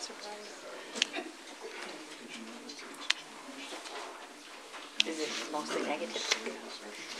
surprised. Is it mostly negative?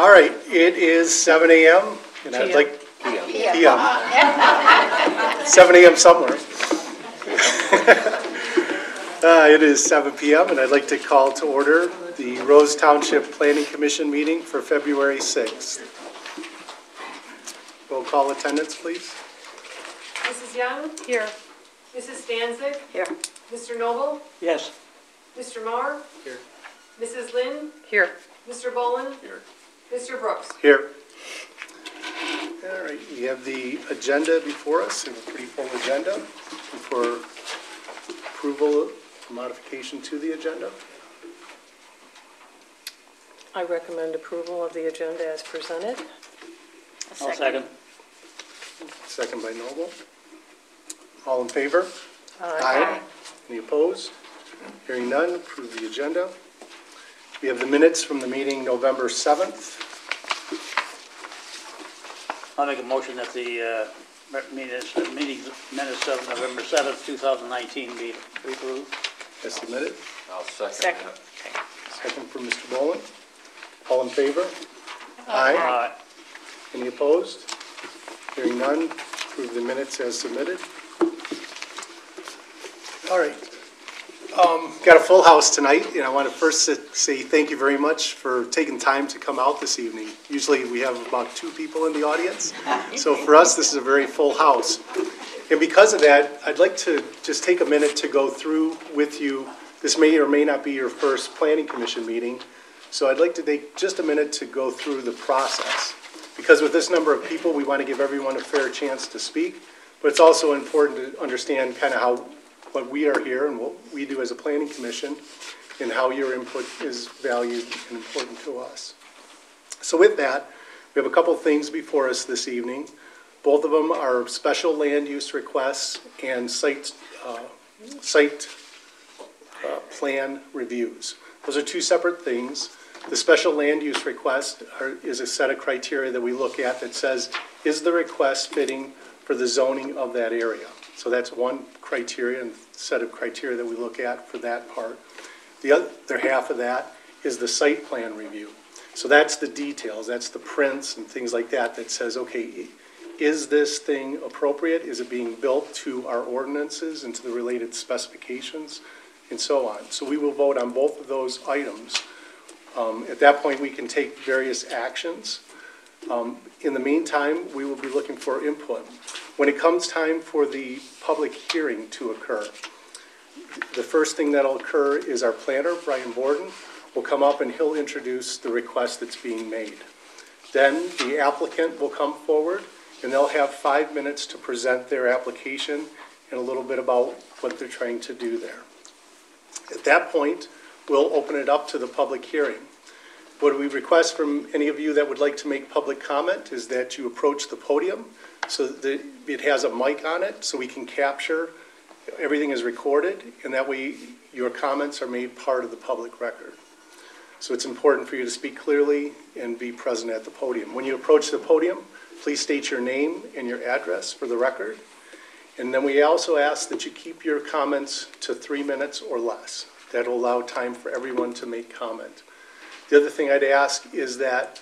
All right, it is seven AM, and I'd like, PM. Seven AM somewhere. Uh, It is seven PM, and I'd like to call to order the Rose Township Planning Commission meeting for February sixth. Roll call attendance, please. Mrs. Young? Here. Mrs. Stanzik Here. Mr. Noble? Yes. Mr. Marr? Here. Mrs. Lynn? Here. Mr. Boland? Brooks. Here. All right, we have the agenda before us, and a pretty full agenda for approval, of modification to the agenda. I recommend approval of the agenda as presented. A I'll second. Second by Noble. All in favor? Aye. Any opposed? Hearing none, approve the agenda. We have the minutes from the meeting November 7th. I'll make a motion that the uh, minutes, the meeting minutes of November 7th, 2019 be be approved. As submitted. I'll second Second. that. Second from Mr. Boland. All in favor? Aye. Any opposed? Hearing none, approve the minutes as submitted. All right. Um, Got a full house tonight, and I want to first say thank you very much for taking time to come out this evening. Usually, we have about two people in the audience, so for us, this is a very full house. And because of that, I'd like to just take a minute to go through with you, this may or may not be your first planning commission meeting, so I'd like to take just a minute to go through the process. Because with this number of people, we want to give everyone a fair chance to speak, but it's also important to understand kind of how, what we are here and what we do as a planning commission, and how your input is valued and important to us. So with that, we have a couple things before us this evening. Both of them are special land use requests and site, uh, site uh, plan reviews. Those are two separate things. The special land use request are- is a set of criteria that we look at that says, is the request fitting for the zoning of that area? So that's one criteria and set of criteria that we look at for that part. The other half of that is the site plan review. So that's the details, that's the prints and things like that, that says, okay, is this thing appropriate? Is it being built to our ordinances and to the related specifications and so on? So we will vote on both of those items. Um, At that point, we can take various actions. Um, In the meantime, we will be looking for input. When it comes time for the public hearing to occur, the first thing that'll occur is our planner, Brian Borden, will come up and he'll introduce the request that's being made. Then the applicant will come forward, and they'll have five minutes to present their application and a little bit about what they're trying to do there. At that point, we'll open it up to the public hearing. What we request from any of you that would like to make public comment is that you approach the podium so that it has a mic on it, so we can capture, everything is recorded, and that way your comments are made part of the public record. So it's important for you to speak clearly and be present at the podium. When you approach the podium, please state your name and your address for the record. And then we also ask that you keep your comments to three minutes or less. That'll allow time for everyone to make comment. The other thing I'd ask is that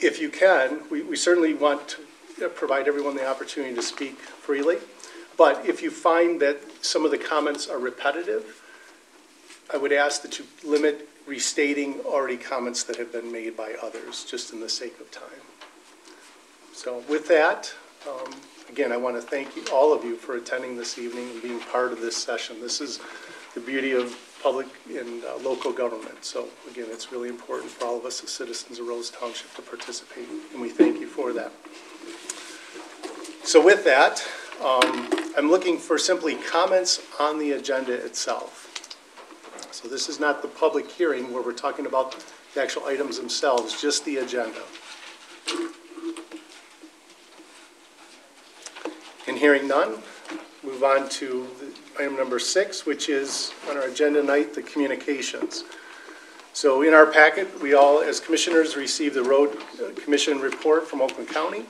if you can, we, we certainly want to provide everyone the opportunity to speak freely. But if you find that some of the comments are repetitive, I would ask that you limit restating already comments that have been made by others, just in the sake of time. So with that, um, again, I want to thank you, all of you for attending this evening and being part of this session. This is the beauty of public and uh, local government. So again, it's really important for all of us as citizens of Rose Township to participate, and we thank you for that. So with that, um, I'm looking for simply comments on the agenda itself. So this is not the public hearing where we're talking about the actual items themselves, just the agenda. And hearing none, move on to the- item number six, which is on our agenda tonight, the communications. So in our packet, we all, as commissioners, received the road commission report from Oakland County.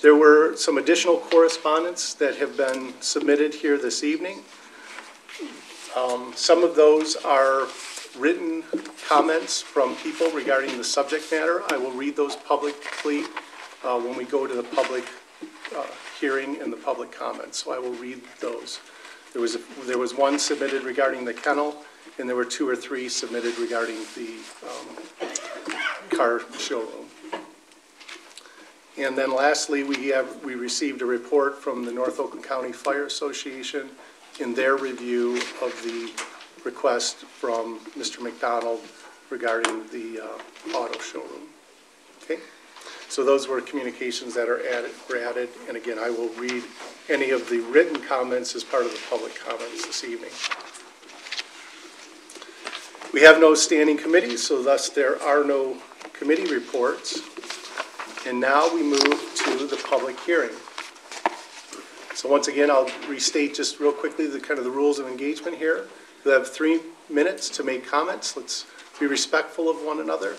There were some additional correspondence that have been submitted here this evening. Um, Some of those are written comments from people regarding the subject matter. I will read those publicly uh, when we go to the public uh, hearing and the public comments, so I will read those. There was, a- there was one submitted regarding the kennel, and there were two or three submitted regarding the um, car showroom. And then lastly, we have, we received a report from the North Oakland County Fire Association in their review of the request from Mr. McDonald regarding the uh, auto showroom. Okay? So those were communications that are added, were added, and again, I will read any of the written comments as part of the public comments this evening. We have no standing committees, so thus there are no committee reports. And now we move to the public hearing. So once again, I'll restate just real quickly the kind of the rules of engagement here. You have three minutes to make comments. Let's be respectful of one another.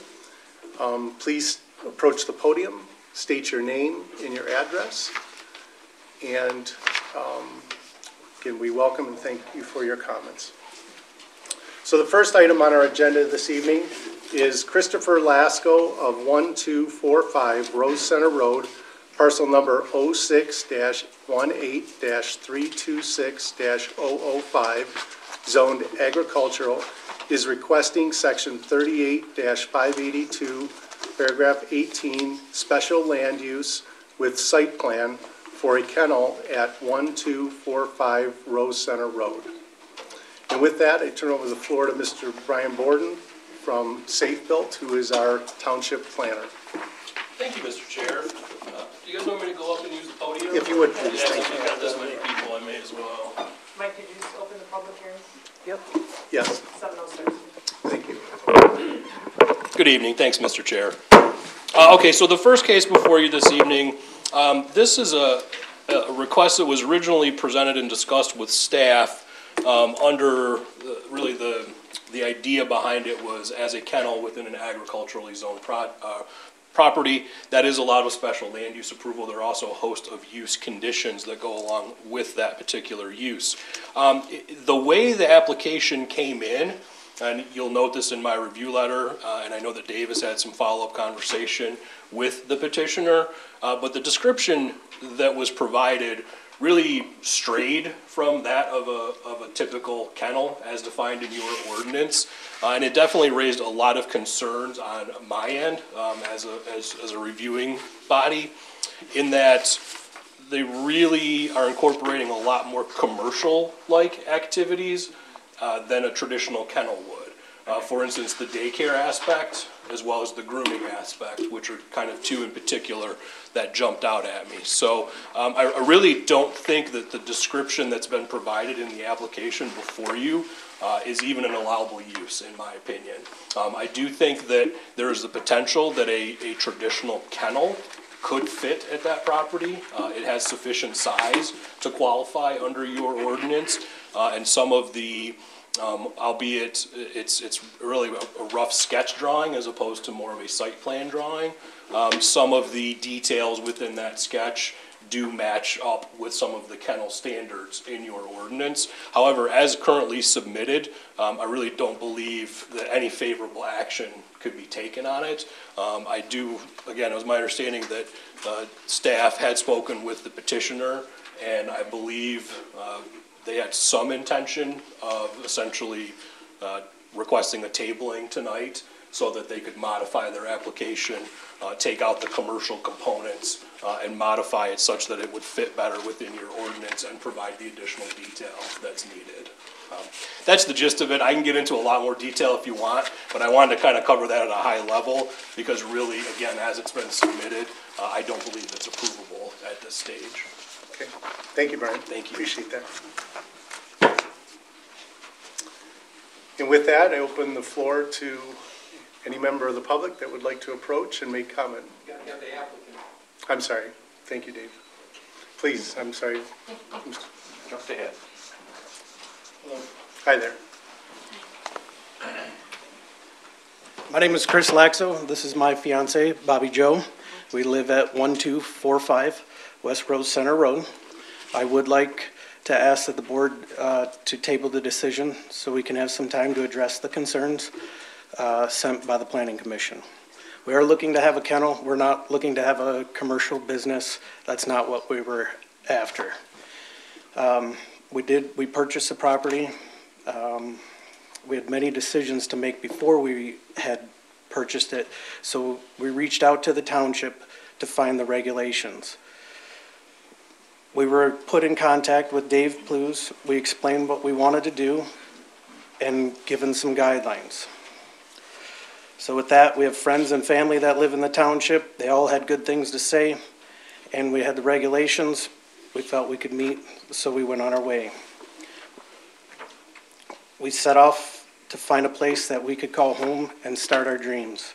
Um, Please approach the podium, state your name and your address. And um, again, we welcome and thank you for your comments. So the first item on our agenda this evening is Christopher Lasco of 1245 Rose Center Road, parcel number 06-18-326-005, zoned agricultural, is requesting section 38-582, paragraph 18, special land use with site plan for a kennel at 1245 Rose Center Road. And with that, I turn over the floor to Mr. Brian Borden from Safe Built, who is our township planner. Thank you, Mr. Chair. Uh, Do you guys want me to go up and use the podium? If you would, please, Yeah, thank you. we've got this many people, I may as well. Mike, could you just open the public hearing? Yep. Yes, Seven oh six. thank you. Good evening, thanks, Mr. Chair. Uh, Okay, so the first case before you this evening, um, this is a, a request that was originally presented and discussed with staff um, under, the- really the, the idea behind it was as a kennel within an agriculturally zoned pro, uh, property that is allowed with special land use approval. There are also a host of use conditions that go along with that particular use. Um, The way the application came in, and you'll note this in my review letter, uh, and I know that Davis had some follow-up conversation with the petitioner, uh, but the description that was provided really strayed from that of a, of a typical kennel as defined in your ordinance. Uh, and it definitely raised a lot of concerns on my end, um, as a, as, as a reviewing body, in that they really are incorporating a lot more commercial-like activities uh, than a traditional kennel would. Uh, For instance, the daycare aspect, as well as the grooming aspect, which are kind of two in particular that jumped out at me. So um, I I really don't think that the description that's been provided in the application before you uh, is even an allowable use, in my opinion. Um, I do think that there is the potential that a, a traditional kennel could fit at that property. Uh, It has sufficient size to qualify under your ordinance, uh, and some of the, um, albeit it's, it's really a rough sketch drawing as opposed to more of a site plan drawing. Um, Some of the details within that sketch do match up with some of the kennel standards in your ordinance. However, as currently submitted, um, I really don't believe that any favorable action could be taken on it. Um, I do, again, it was my understanding that, uh, staff had spoken with the petitioner, and I believe, uh, they had some intention of essentially, uh, requesting a tabling tonight so that they could modify their application, uh, take out the commercial components, uh, and modify it such that it would fit better within your ordinance and provide the additional detail that's needed. Um, That's the gist of it. I can get into a lot more detail if you want, but I wanted to kind of cover that at a high level because really, again, as it's been submitted, uh, I don't believe it's approvable at this stage. Okay, thank you, Brian. Thank you. Appreciate that. And with that, I open the floor to any member of the public that would like to approach and make comment. I'm sorry. Thank you, Dave. Please, I'm sorry. Just ahead. Hello. Hi there. My name is Chris Laxo. This is my fiance, Bobby Joe. We live at 1245 West Rose Center Road. I would like to ask that the board uh, to table the decision so we can have some time to address the concerns uh, sent by the Planning Commission. We are looking to have a kennel. We're not looking to have a commercial business. That's not what we were after. Um, We did, we purchased the property. Um, we had many decisions to make before we had purchased it, so we reached out to the township to find the regulations. We were put in contact with Dave Plews, we explained what we wanted to do, and given some guidelines. So with that, we have friends and family that live in the township. They all had good things to say. And we had the regulations. We felt we could meet, so we went on our way. We set off to find a place that we could call home and start our dreams.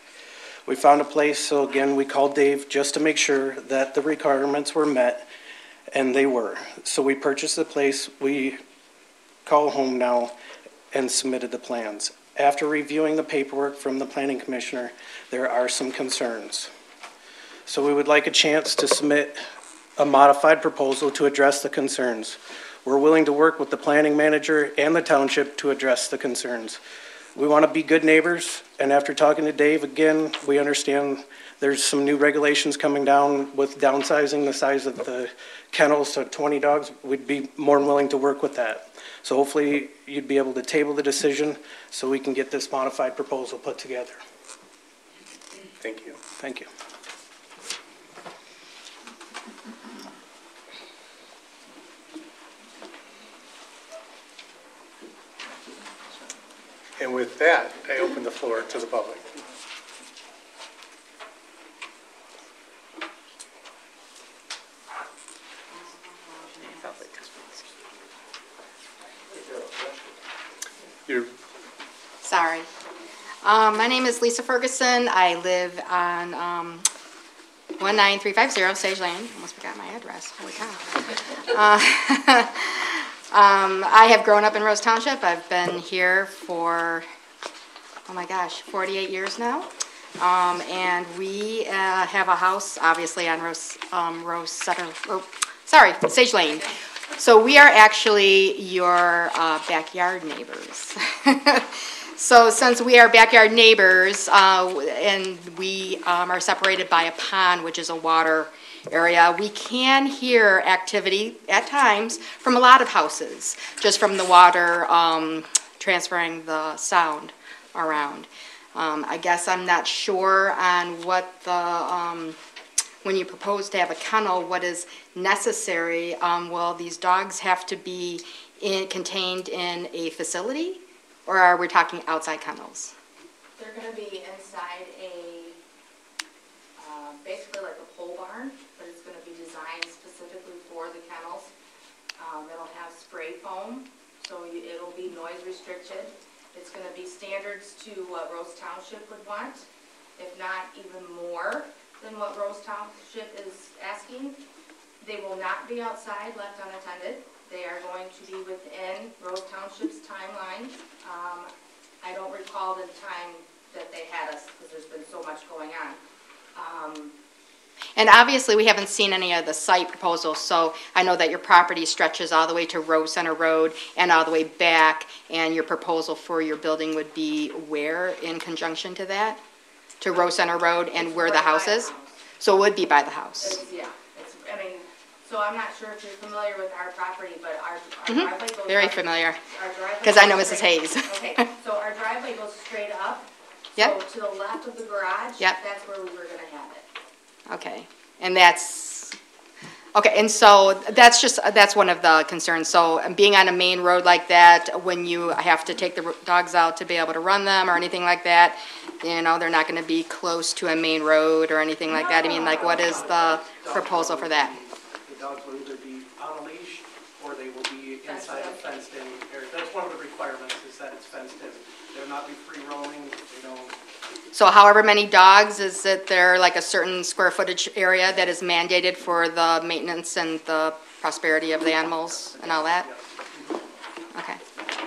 We found a place, so again, we called Dave just to make sure that the requirements were met, and they were. So we purchased the place we call home now and submitted the plans. After reviewing the paperwork from the planning commissioner, there are some concerns. So we would like a chance to submit a modified proposal to address the concerns. We're willing to work with the planning manager and the township to address the concerns. We want to be good neighbors, and after talking to Dave again, we understand there's some new regulations coming down with downsizing the size of the kennels to 20 dogs. We'd be more than willing to work with that. So hopefully, you'd be able to table the decision so we can get this modified proposal put together. Thank you. Thank you. And with that, I open the floor to the public. Sorry. Um, my name is Lisa Ferguson. I live on, um, 19350 Sage Lane. Almost forgot my address. Holy cow. Uh, Um, I have grown up in Rose Township. I've been here for, oh my gosh, 48 years now. Um, and we, uh, have a house, obviously, on Rose, um, Rose Center, or, sorry, Sage Lane. So we are actually your, uh, backyard neighbors. So since we are backyard neighbors, uh, and we um, are separated by a pond, which is a water area, we can hear activity at times from a lot of houses, just from the water um, transferring the sound around. Um, I guess I'm not sure on what the, um, when you propose to have a kennel, what is necessary. Um, Will these dogs have to be in- contained in a facility? Or are we talking outside kennels? They're gonna be inside a, uh, basically like a pole barn, but it's gonna be designed specifically for the kennels. Um, it'll have spray foam, so you- it'll be noise restricted. It's gonna be standards to what Rose Township would want, if not even more than what Rose Township is asking. They will not be outside left unattended. They are going to be within Rose Township's timeline. Um, I don't recall the time that they had us, because there's been so much going on. Um, And obviously, we haven't seen any of the site proposals, so I know that your property stretches all the way to Rose Center Road and all the way back, and your proposal for your building would be where in conjunction to that? To Rose Center Road and where the house is? So it would be by the house? It's, yeah, it's, I mean, so I'm not sure if you're familiar with our property, but our our driveway goes. Mm-hmm. Very up- familiar. our driveway 'Cause I know goes Mrs. straight- Hayes. Okay, so our driveway goes straight up. Yep. So to the left of the garage. Yep. That's where we were gonna have it. Okay, and that's, okay, and so that's just, that's one of the concerns. So being on a main road like that, when you have to take the dogs out to be able to run them or anything like that, you know, they're not gonna be close to a main road or anything like that? I mean, like, what is the proposal for that? The dogs will either be on a leash or they will be inside a fenced-in area. That's one of the requirements, is that it's fenced in. They'll not free roaming, they don't, So however many dogs, is it there like a certain square footage area that is mandated for the maintenance and the prosperity of the animals and all that? Okay,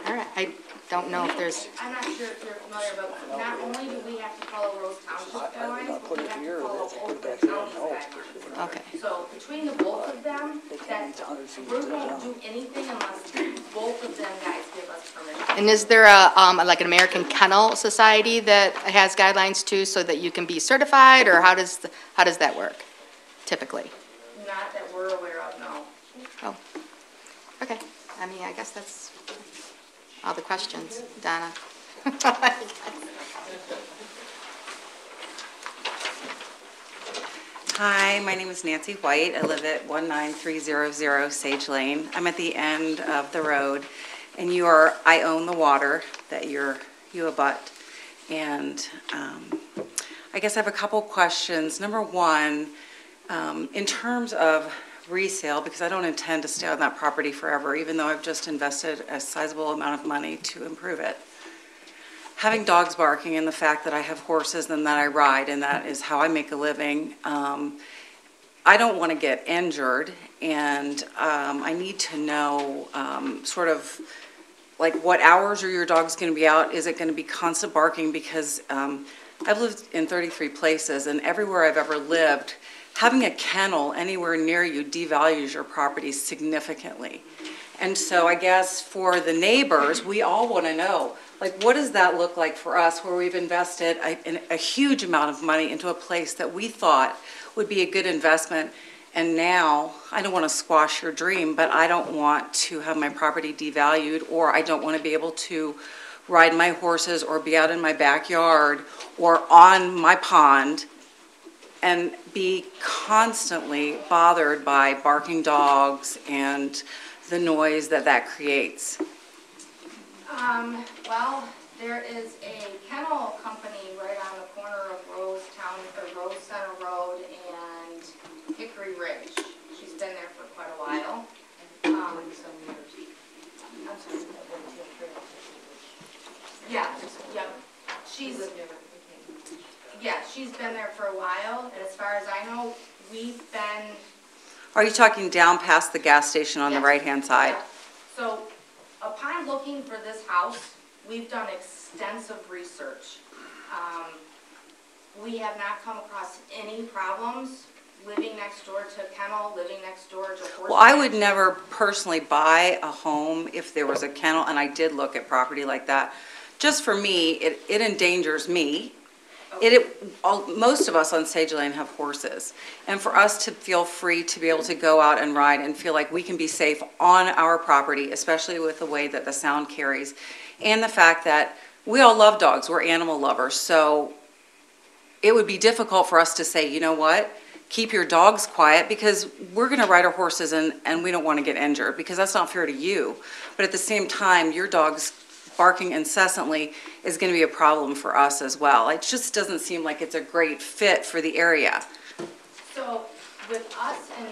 all right, I don't know if there's, I'm not sure if you're familiar, but not only do we have to follow Rose Township guidelines, but we have to follow Oakland County's guidelines. Okay. So between the both of them, that, we won't do anything unless both of them guys give us permission. And is there a, um, like an American Kennel Society that has guidelines too, so that you can be certified, or how does, the- how does that work typically? Not that we're aware of, no. Oh, okay, I mean, I guess that's all the questions, Donna. Hi, my name is Nancy White. I live at 19300 Sage Lane. I'm at the end of the road, and you are, I own the water that you're, you abut. And um, I guess I have a couple questions. Number one, um, in terms of resale, because I don't intend to stay on that property forever, even though I've just invested a sizable amount of money to improve it. Having dogs barking and the fact that I have horses and that I ride, and that is how I make a living, um, I don't want to get injured, and um, I need to know um, sort of, like, what hours are your dogs going to be out? Is it going to be constant barking? Because um, I've lived in 33 places, and everywhere I've ever lived, having a kennel anywhere near you devalues your property significantly. And so I guess for the neighbors, we all want to know, like, what does that look like for us where we've invested a, a huge amount of money into a place that we thought would be a good investment? And now, I don't want to squash your dream, but I don't want to have my property devalued, or I don't want to be able to ride my horses or be out in my backyard or on my pond and be constantly bothered by barking dogs and the noise that that creates. Um, well, there is a kennel company right on the corner of Rose Town, or Rose Center Road and Hickory Ridge. She's been there for quite a while. Um, I'm sorry. Yeah, yeah. She's, yeah, she's been there for a while, and as far as I know, we've been Are you talking down past the gas station on the Yes. right-hand side? Yeah. So upon looking for this house, we've done extensive research. Um, We have not come across any problems living next door to a kennel, living next door to a horse. Well, I would never personally buy a home if there was a kennel, and I did look at property like that. Just for me, it, it endangers me. It, it, all, most of us on Sage Lane have horses. And for us to feel free to be able to go out and ride and feel like we can be safe on our property, especially with the way that the sound carries. And the fact that we all love dogs, we're animal lovers, so it would be difficult for us to say, you know what? Keep your dogs quiet because we're gonna ride our horses and, and we don't wanna get injured because that's not fair to you. But at the same time, your dog's barking incessantly is gonna be a problem for us as well. It just doesn't seem like it's a great fit for the area. So with us and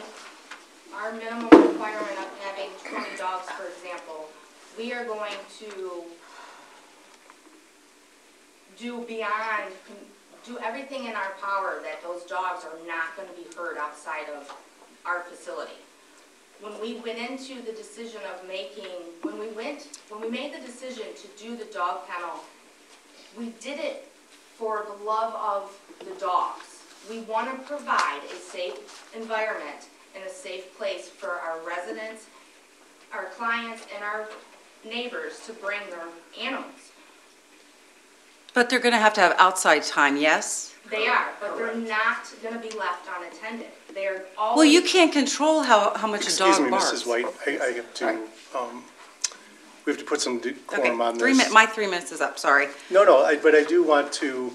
our minimum requirement of having 20 dogs, for example, we are going to do beyond, do everything in our power that those dogs are not going to be heard outside of our facility. When we went into the decision of making, when we went, when we made the decision to do the dog kennel, we did it for the love of the dogs. We want to provide a safe environment and a safe place for our residents, our clients, and our neighbors to bring their animals. But they're gonna have to have outside time, yes? They are, but they're not going to be left unattended. They're always. Well, you can't control how, how much a Excuse dog me, barks. Mrs. White, I, I have to, um, we have to put some Okay, decorum on this. three min, my three minutes is up, sorry. No, no, I, but I do want to,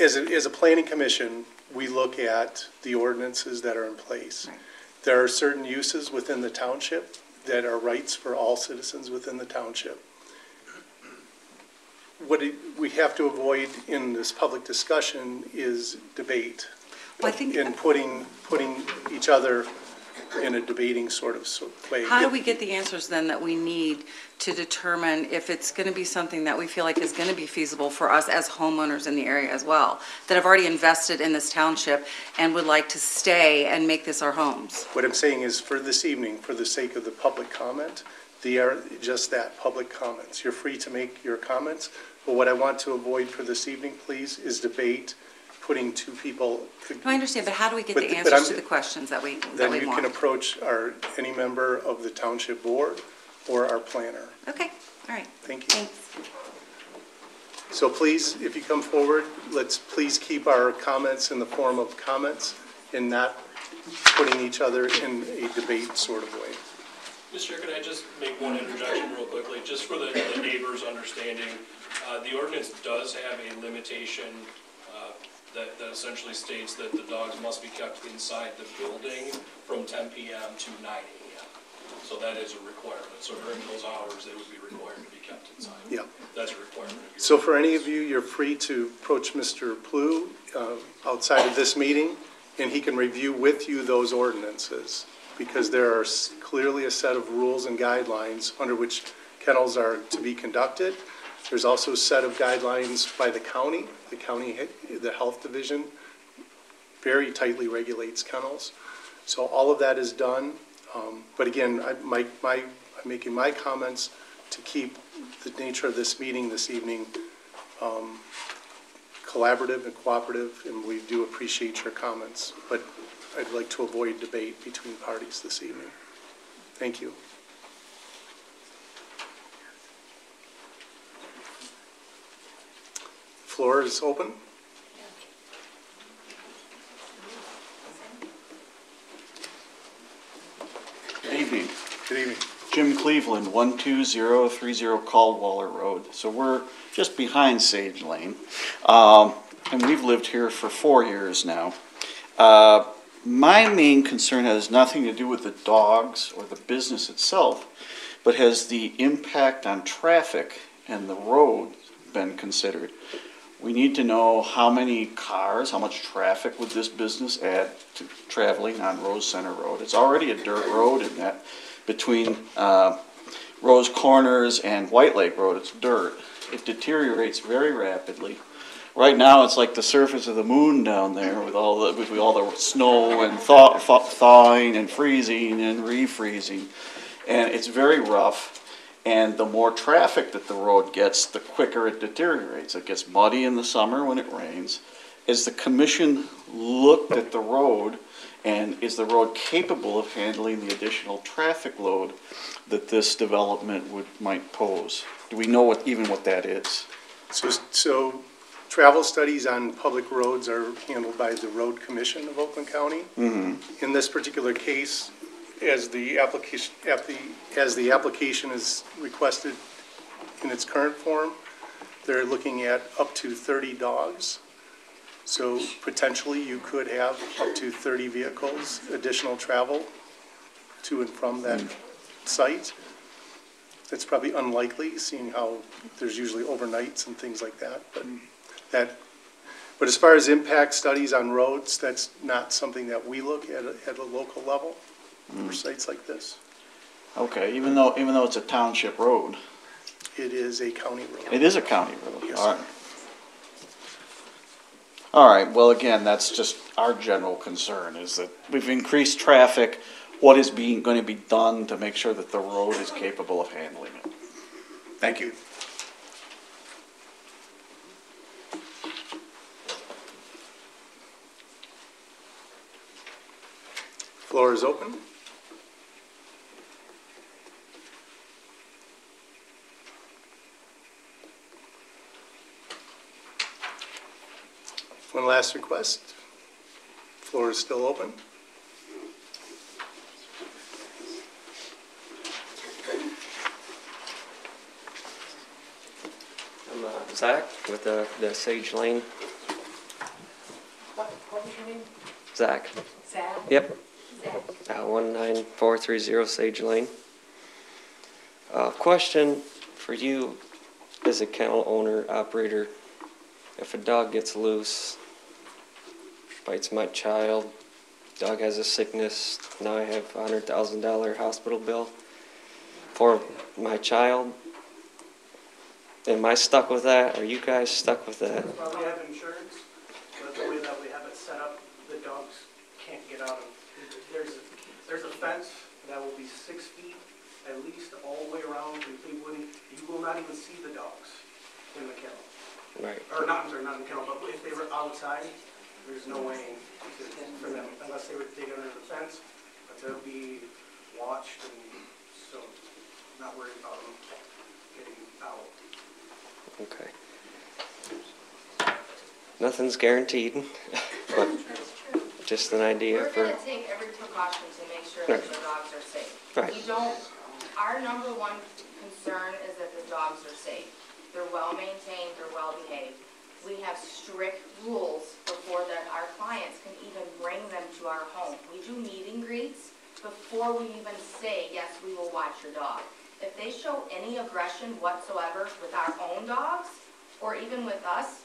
as a, as a planning commission, we look at the ordinances that are in place. Right. There are certain uses within the township that are rights for all citizens within the township. What it- we have to avoid in this public discussion is debate. Well, I think- And uh, putting, putting each other in a debating sort of way. How do we get the answers then that we need to determine if it's going to be something that we feel like is going to be feasible for us as homeowners in the area as well? That have already invested in this township and would like to stay and make this our homes? What I'm saying is for this evening, for the sake of the public comment, they are just that, public comments. You're free to make your comments, but what I want to avoid for this evening, please, is debate, putting two people. No, I understand, but how do we get But- the answers to the questions that we, that Then we you can approach our, any member of the township board or our planner. Okay, all right, Thank you. thanks. So please, if you come forward, let's please keep our comments in the form of comments and not putting each other in a debate sort of way. Mr. Chair, could I just make one interjection real quickly, just for the the neighbors' understanding? Uh, The ordinance does have a limitation uh, that that essentially states that the dogs must be kept inside the building from 10 PM to 9 AM. So that is a requirement. So during those hours, they would be required to be kept inside. Yeah. That's a requirement. So for any of you, you're free to approach Mr. Plough uh, outside of this meeting, and he can review with you those ordinances, because there are clearly a set of rules and guidelines under which kennels are to be conducted. There's also a set of guidelines by the county. The county, the health division very tightly regulates kennels. So all of that is done. Um, But again, I, my, my, I'm making my comments to keep the nature of this meeting this evening um, collaborative and cooperative, and we do appreciate your comments. But I'd like to avoid debate between parties this evening. Thank you. Floor is open. Good evening. Good evening. Jim Cleveland, 12030 Caldwaller Road. So we're just behind Sage Lane. Um, And we've lived here for four years now. Uh, My main concern has nothing to do with the dogs or the business itself, but has the impact on traffic and the road been considered? We need to know how many cars, how much traffic would this business add to traveling on Rose Center Road? It's already a dirt road in that, between uh, Rose Corners and White Lake Road, it's dirt. It deteriorates very rapidly. Right now, it's like the surface of the moon down there with all the, with all the snow and thaw, thaw- thawing and freezing and refreezing. And it's very rough. And the more traffic that the road gets, the quicker it deteriorates. It gets muddy in the summer when it rains. Is the commission looked at the road and is the road capable of handling the additional traffic load that this development would, might pose? Do we know what, even what that is? So, so travel studies on public roads are handled by the Road Commission of Oakland County. Mm-hmm. In this particular case, as the application, at the, as the application is requested in its current form, they're looking at up to thirty dogs. So potentially you could have up to thirty vehicles, additional travel to and from that mm. site. It's probably unlikely, seeing how there's usually overnights and things like that, but mm. That, but as far as impact studies on roads, that's not something that we look at, a- at a local level for hmm. sites like this. Okay, even though, even though it's a township road, It is a county road. it is a county road. Yes, all right. All right, well, again, that's just our general concern, is that we've increased traffic. What is being, going to be done to make sure that the road is capable of handling it? Thank you. Floor is open. One last request. Floor is still open. I'm uh, Zach with the, the Sage Lane. What, what was your name? Zach. Zach? Yep. Zach. Uh, 19430 Sage Lane. Uh, question for you as a kennel owner, operator. If a dog gets loose, bites my child, dog has a sickness, now I have a hundred thousand dollar hospital bill for my child. Am I stuck with that? Are you guys stuck with that? We have insurance, but the way that we have it set up, the dogs can't get out of, there's, there's a fence that will be six feet at least all the way around, complete wooden. You will not even see the dogs in the kennel. Right. Or not, I'm sorry, not in the kennel, but if they were outside, there's no way to, for them, unless they were digging under the fence, but they'll be watched and so, not worried about them getting out. Okay. Nothing's guaranteed, but just an idea We're for, gonna take every precaution to make sure that the dogs are safe. Right. We don't, our number one concern is that the dogs are safe. They're well-maintained, they're well-behaved. We have strict rules before that our clients can even bring them to our home. We do meet and greets, before we even say, yes, we will watch your dog. If they show any aggression whatsoever with our own dogs, or even with us,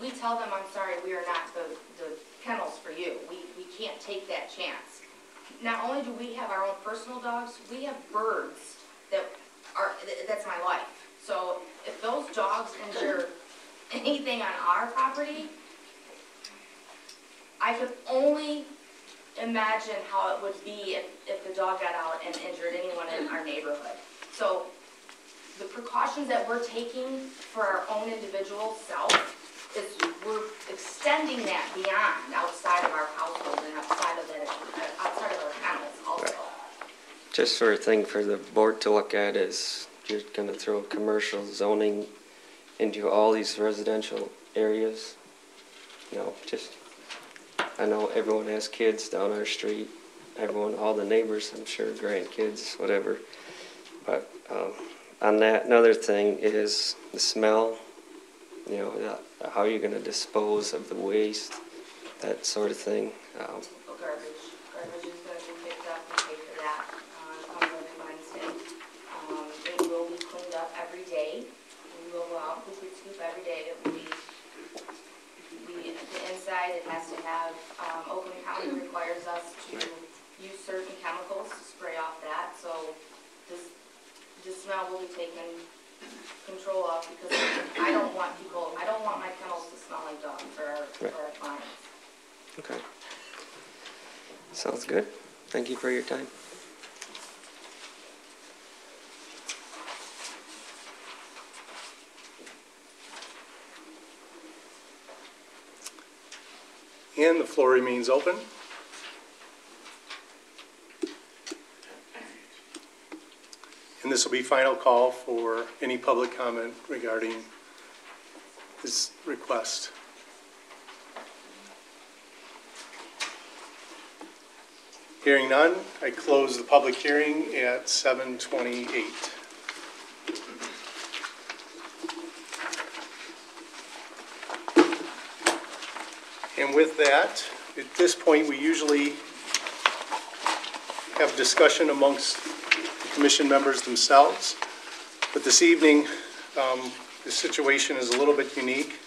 we tell them, I'm sorry, we are not the, the kennels for you. We, we can't take that chance. Not only do we have our own personal dogs, we have birds that are, th- that's my life. So if those dogs injure anything on our property, I could only imagine how it would be if, if the dog got out and injured anyone in our neighborhood. So the precautions that we're taking for our own individual self we're extending that beyond outside of our household and outside of it, outside of our kennels also. Just for a thing for the board to look at is you're gonna throw commercial zoning into all these residential areas. No, just, I know everyone has kids down our street, everyone, all the neighbors, I'm sure, grandkids, whatever. But, um, on that, another thing is the smell, you know, the- how you're gonna dispose of the waste, that sort of thing. Um, Garbage, garbage is gonna be picked up, we pay for that, uh, comes every Wednesday. Um, it will be cleaned up every day, we will go out, we scoop every day, it will be, we, the inside, it has to have, um, Oakland County requires us to use certain chemicals to spray off that, so this, this smell will be taken control off because I don't want people, I don't want my kennels to smell like dog for our, for our clients. Okay. Sounds good. Thank you for your time. And the floor remains open. And this will be final call for any public comment regarding this request. Hearing none, I close the public hearing at 7:28. And with that, at this point, we usually have discussion amongst commission members themselves. But this evening, um, the situation is a little bit unique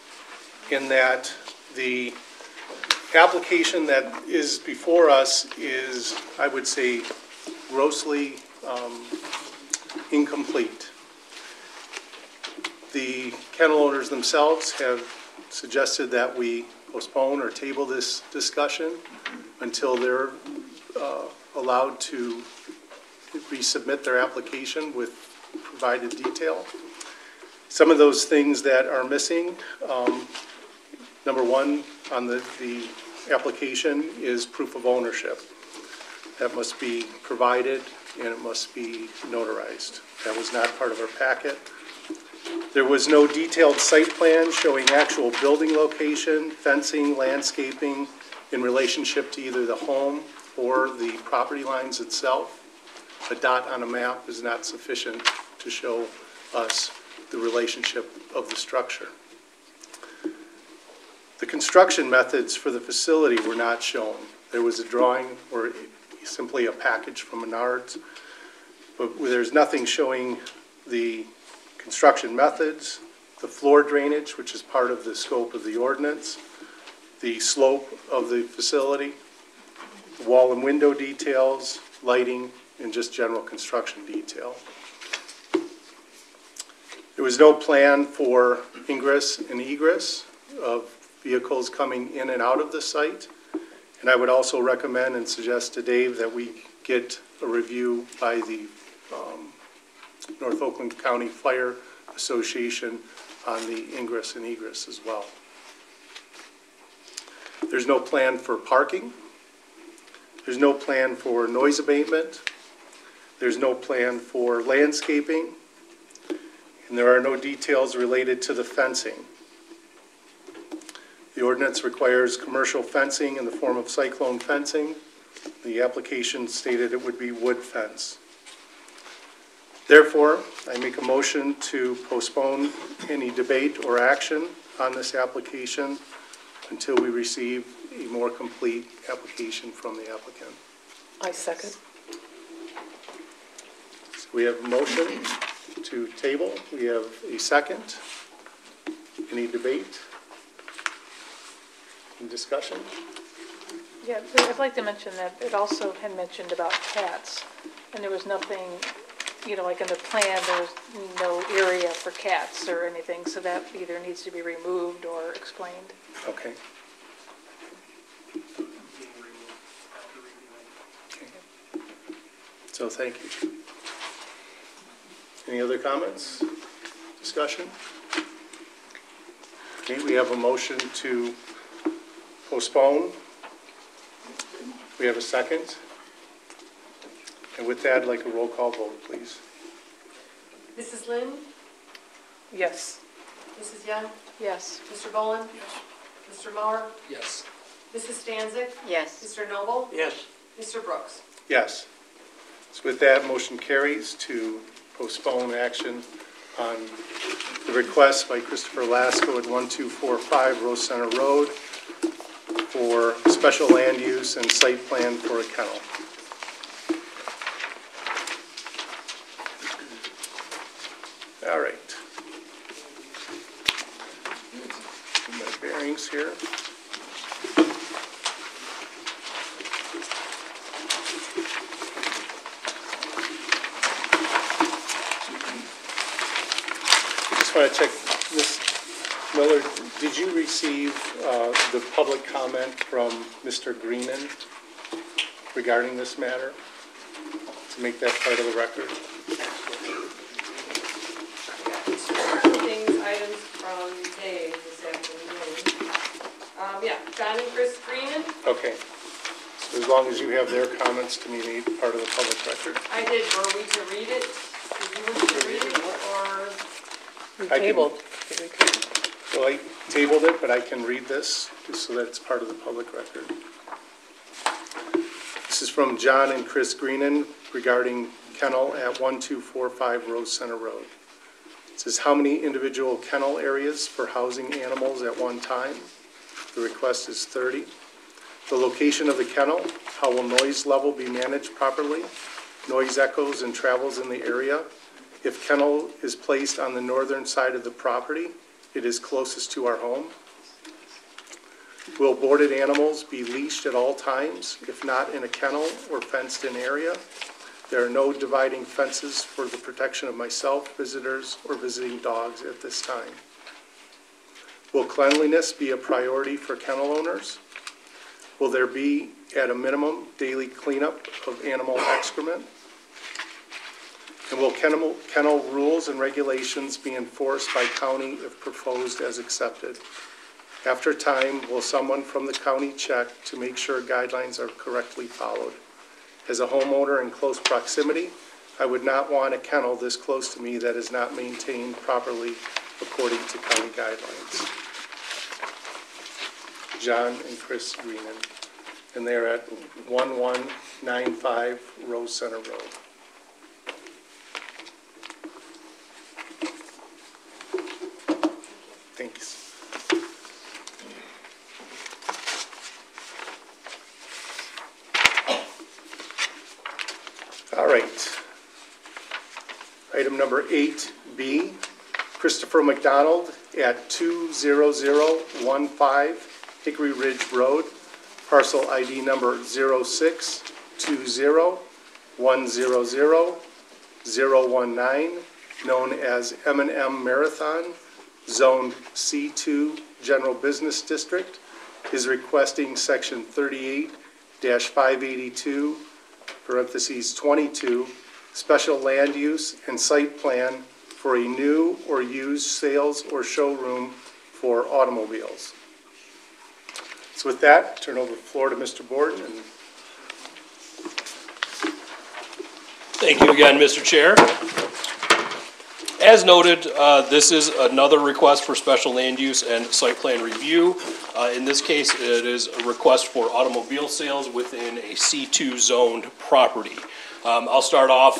in that the application that is before us is, I would say, grossly um, incomplete. The kennel owners themselves have suggested that we postpone or table this discussion until they're uh, allowed to resubmit their application with provided detail. Some of those things that are missing, um, number one, on the, the application is proof of ownership. That must be provided and it must be notarized. That was not part of our packet. There was no detailed site plan showing actual building location, fencing, landscaping in relationship to either the home or the property lines itself. A dot on a map is not sufficient to show us the relationship of the structure. The construction methods for the facility were not shown. There was a drawing or simply a package from Menards, but there's nothing showing the construction methods, the floor drainage, which is part of the scope of the ordinance, the slope of the facility, wall and window details, lighting, and just general construction detail. There was no plan for ingress and egress of vehicles coming in and out of the site. And I would also recommend and suggest to Dave that we get a review by the um, North Oakland County Fire Association on the ingress and egress as well. There's no plan for parking. There's no plan for noise abatement. There's no plan for landscaping. And there are no details related to the fencing. The ordinance requires commercial fencing in the form of cyclone fencing. The application stated it would be wood fence. Therefore, I make a motion to postpone any debate or action on this application until we receive a more complete application from the applicant. I second. We have a motion to table. We have a second. Any debate? Any discussion? Yeah, but I'd like to mention that it also had mentioned about cats, and there was nothing, you know, like in the plan, there was no area for cats or anything, so that either needs to be removed or explained. Okay. Okay. So thank you. Any other comments, discussion? Okay, we have a motion to postpone. We have a second. And with that, I'd like a roll call vote, please. Mrs. Lynn? Yes. Mrs. Young? Yes. Mr. Boland? Yes. Mr. Mauer? Yes. Mrs. Stanzik? Yes. Mr. Noble? Yes. Mr. Brooks? Yes. So with that, motion carries to postpone action on the request by Christopher Lasco at 1245 Rose Center Road for special land use and site plan for a kennel. All right. My bearings here. Just want to check, Ms. Miller, did you receive uh, the public comment from Mr. Greenan regarding this matter? To make that part of the record? Things, items from Dave this afternoon. Um, yeah, John and Chris Greenan, Okay. So as long as you have their comments to me, they part of the public record. I did, were we to read it? Did you wish to read it, or? We I can- tabled. Well, I tabled it, but I can read this, just so that it's part of the public record. This is from John and Chris Greenan regarding kennel at 1245 Rose Center Road. It says, "How many individual kennel areas for housing animals at one time?" The request is 30. The location of the kennel, how will noise level be managed properly? Noise echoes and travels in the area. If kennel is placed on the northern side of the property, it is closest to our home. Will boarded animals be leashed at all times, if not in a kennel or fenced-in area? There are no dividing fences for the protection of myself, visitors, or visiting dogs at this time. Will cleanliness be a priority for kennel owners? Will there be, at a minimum, daily cleanup of animal excrement? And will kennel, kennel rules and regulations be enforced by county if proposed as accepted? After time, will someone from the county check to make sure guidelines are correctly followed? As a homeowner in close proximity, I would not want a kennel this close to me that is not maintained properly according to county guidelines. John and Chris Greenan, and they're at 1195 Rose Center Road. Thanks. All right. Item number eight B, Christopher McDonald at two zero zero one five Hickory Ridge Road, parcel ID number zero six two zero one zero zero zero one nine, known as M and M Marathon, Zone C2 General Business District, is requesting Section 38-582, parentheses 22, special land use and site plan for a new or used sales or showroom for automobiles. So with that, turn over the floor to Mr. Borden, Thank you again, Mr. Chair. As noted, uh, this is another request for special land use and site plan review. Uh, In this case, it is a request for automobile sales within a C2 zoned property. Um, I'll start off,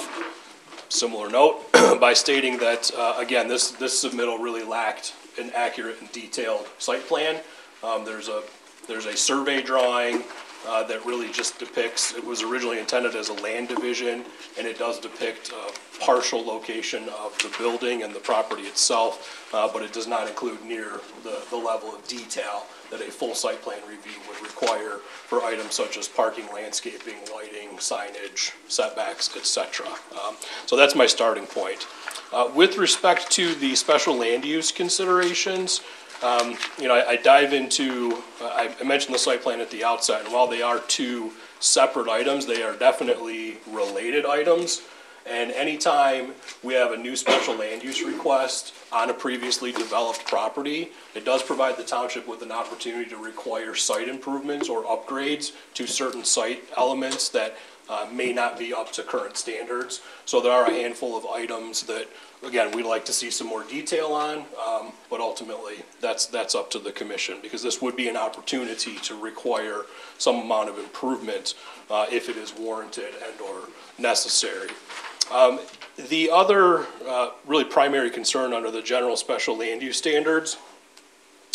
similar note, by stating that, uh, again, this, this submittal really lacked an accurate and detailed site plan. Um, There's a, there's a survey drawing uh, that really just depicts, it was originally intended as a land division, and it does depict a partial location of the building and the property itself, uh, but it does not include near the, the level of detail that a full site plan review would require for items such as parking, landscaping, lighting, signage, setbacks, etc. Um, So that's my starting point. Uh, With respect to the special land use considerations, um, you know, I I dive into, I I mentioned the site plan at the outset, and while they are two separate items, they are definitely related items. And anytime we have a new special land use request on a previously developed property, it does provide the township with an opportunity to require site improvements or upgrades to certain site elements that uh, may not be up to current standards. So there are a handful of items that, again, we'd like to see some more detail on, um, but ultimately, that's, that's up to the commission, because this would be an opportunity to require some amount of improvement uh, if it is warranted and/or necessary. Um, The other uh, really primary concern under the general special land use standards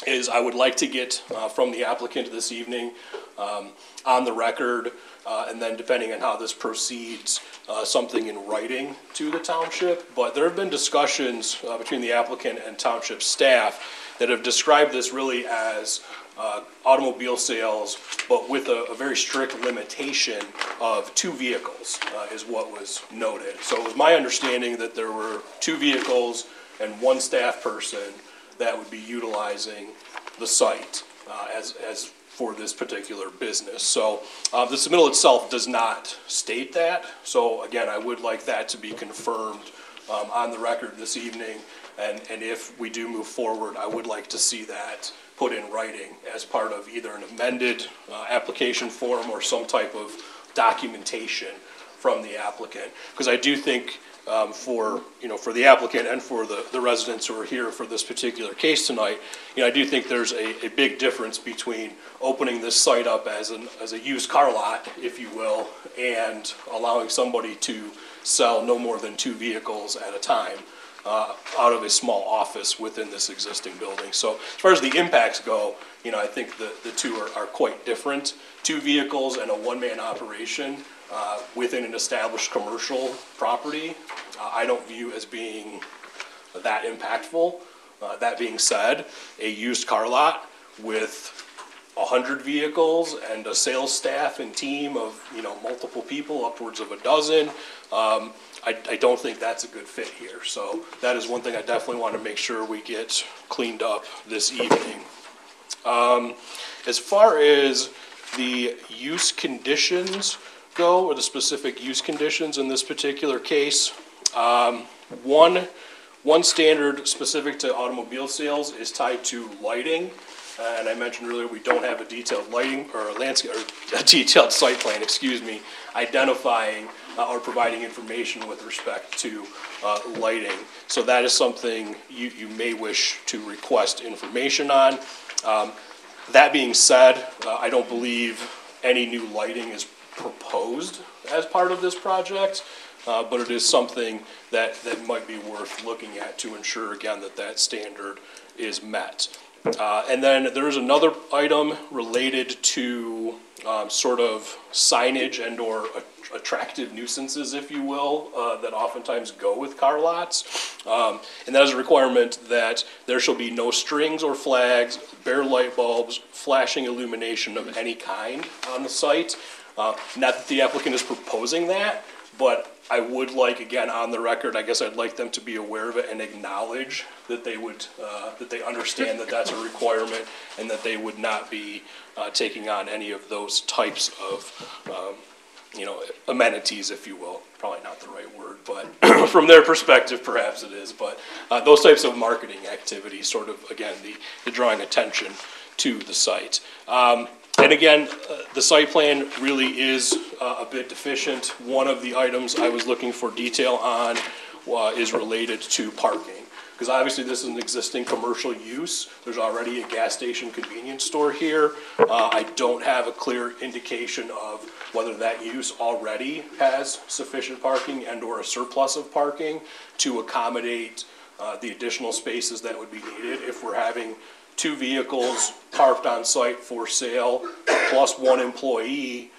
is I would like to get uh, from the applicant this evening um, on the record, uh, and then depending on how this proceeds, uh, something in writing to the township. But there have been discussions uh, between the applicant and township staff that have described this really as uh, automobile sales, but with a, a very strict limitation of two vehicles, uh, is what was noted. So it was my understanding that there were two vehicles and one staff person that would be utilizing the site uh, as, as for this particular business. So uh, the submittal itself does not state that. So again, I would like that to be confirmed um, on the record this evening. And, and if we do move forward, I would like to see that put in writing as part of either an amended uh, application form or some type of documentation from the applicant. Because I do think um, for, you know, for the applicant and for the, the residents who are here for this particular case tonight, you know, I do think there's a, a big difference between opening this site up as an, as a used car lot, if you will, and allowing somebody to sell no more than two vehicles at a time uh, out of a small office within this existing building. So as far as the impacts go, you know, I think the, the two are, are quite different. Two vehicles and a one-man operation uh, within an established commercial property, uh, I don't view as being that impactful. Uh, That being said, a used car lot with a hundred vehicles and a sales staff and team of, you know, multiple people, upwards of a dozen, um, I, I don't think that's a good fit here. So that is one thing I definitely want to make sure we get cleaned up this evening. Um, As far as the use conditions go, or the specific use conditions in this particular case, um, one, one standard specific to automobile sales is tied to lighting. Uh, And I mentioned earlier, we don't have a detailed lighting, or a landscape, or a detailed site plan, excuse me, identifying uh, or providing information with respect to uh, lighting. So that is something you, you may wish to request information on. Um, That being said, uh, I don't believe any new lighting is proposed as part of this project, uh, but it is something that, that might be worth looking at to ensure, again, that that standard is met. Uh, And then there's another item related to um, sort of signage and/or attractive nuisances, if you will, uh, that oftentimes go with car lots. Um, And that is a requirement that there shall be no strings or flags, bare light bulbs, flashing illumination of any kind on the site. Uh, Not that the applicant is proposing that, but I would like, again, on the record, I guess I'd like them to be aware of it and acknowledge that they would, uh, that they understand that that's a requirement and that they would not be uh, taking on any of those types of, um, you know, amenities, if you will. Probably not the right word, but from their perspective, perhaps it is. But uh, those types of marketing activities, sort of, again, the, the drawing attention to the site. Um, and again, uh, the site plan really is uh, a bit deficient. One of the items I was looking for detail on uh, is related to parking. Because obviously this is an existing commercial use. There's already a gas station convenience store here. Uh, I don't have a clear indication of whether that use already has sufficient parking and/or a surplus of parking to accommodate uh, the additional spaces that would be needed. If we're having two vehicles parked on site for sale plus one employee,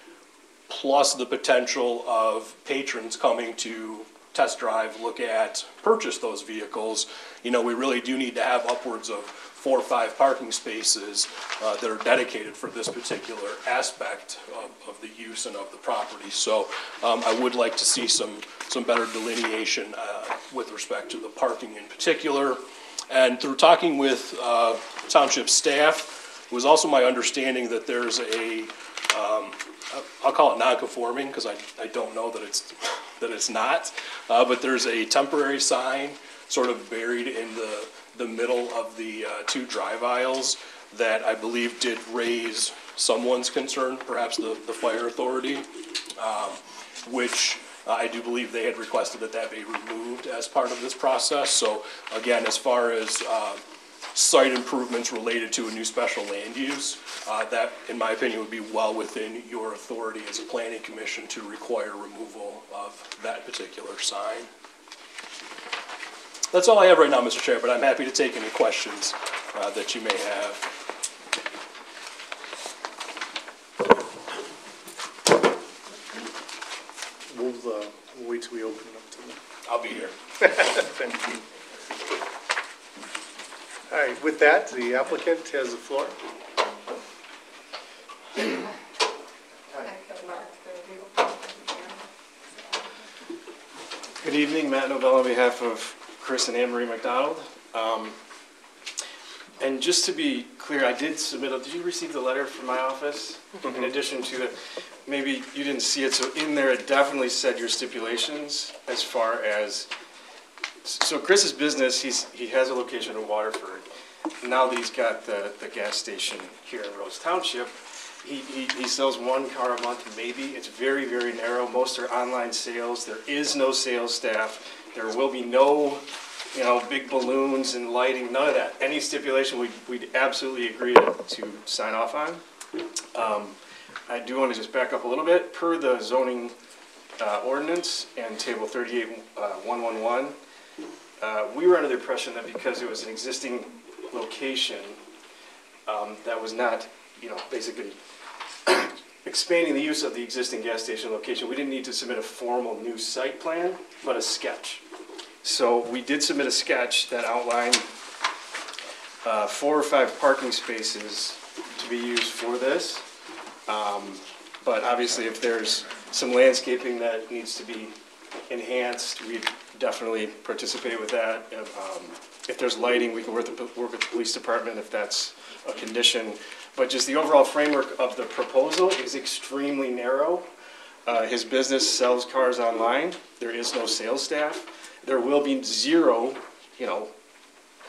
plus the potential of patrons coming to test drive, look at, purchase those vehicles, you know, we really do need to have upwards of four or five parking spaces uh, that are dedicated for this particular aspect of, of the use and of the property. So um, I would like to see some, some better delineation uh, with respect to the parking in particular. And through talking with uh, township staff, it was also my understanding that there's a, um, I'll call it non-conforming, because I, I don't know that it's, that it's not, uh, but there's a temporary sign sort of buried in the, the middle of the uh, two drive aisles that I believe did raise someone's concern, perhaps the, the fire authority, um, which uh, I do believe they had requested that that be removed as part of this process. So again, as far as uh, site improvements related to a new special land use, uh, that, in my opinion, would be well within your authority as a planning commission to require removal of that particular sign. That's all I have right now, Mr. Chair, but I'm happy to take any questions uh, that you may have. We'll, uh, we'll wait till we open it up to them. I'll be here. Thank you. All right, with that, the applicant has the floor. Good evening, Matt Novell on behalf of Chris and Anne Marie McDonald. Um, And just to be clear, I did submit, a- did you receive the letter from my office? In addition to the, maybe you didn't see it, so in there it definitely said your stipulations as far as, so Chris's business, he's, he has a location in Waterford. Now that he's got the, the gas station here in Rose Township, he, he, he sells one car a month, maybe. It's very, very narrow. Most are online sales. There is no sales staff. There will be no, you know, big balloons and lighting, none of that. Any stipulation, we'd, we'd absolutely agree to, to sign off on. Um, I do want to just back up a little bit. Per the zoning, uh, ordinance and table thirty-eight, uh, one-one-one, uh, we were under the impression that because it was an existing location, um, that was not, you know, basically expanding the use of the existing gas station location, we didn't need to submit a formal new site plan, but a sketch. So we did submit a sketch that outlined uh, four or five parking spaces to be used for this. Um, But obviously, if there's some landscaping that needs to be enhanced, we'd definitely participate with that. Um, If there's lighting, we can work, the- work with the police department if that's a condition. But just the overall framework of the proposal is extremely narrow. Uh, His business sells cars online. There is no sales staff. There will be zero, you know,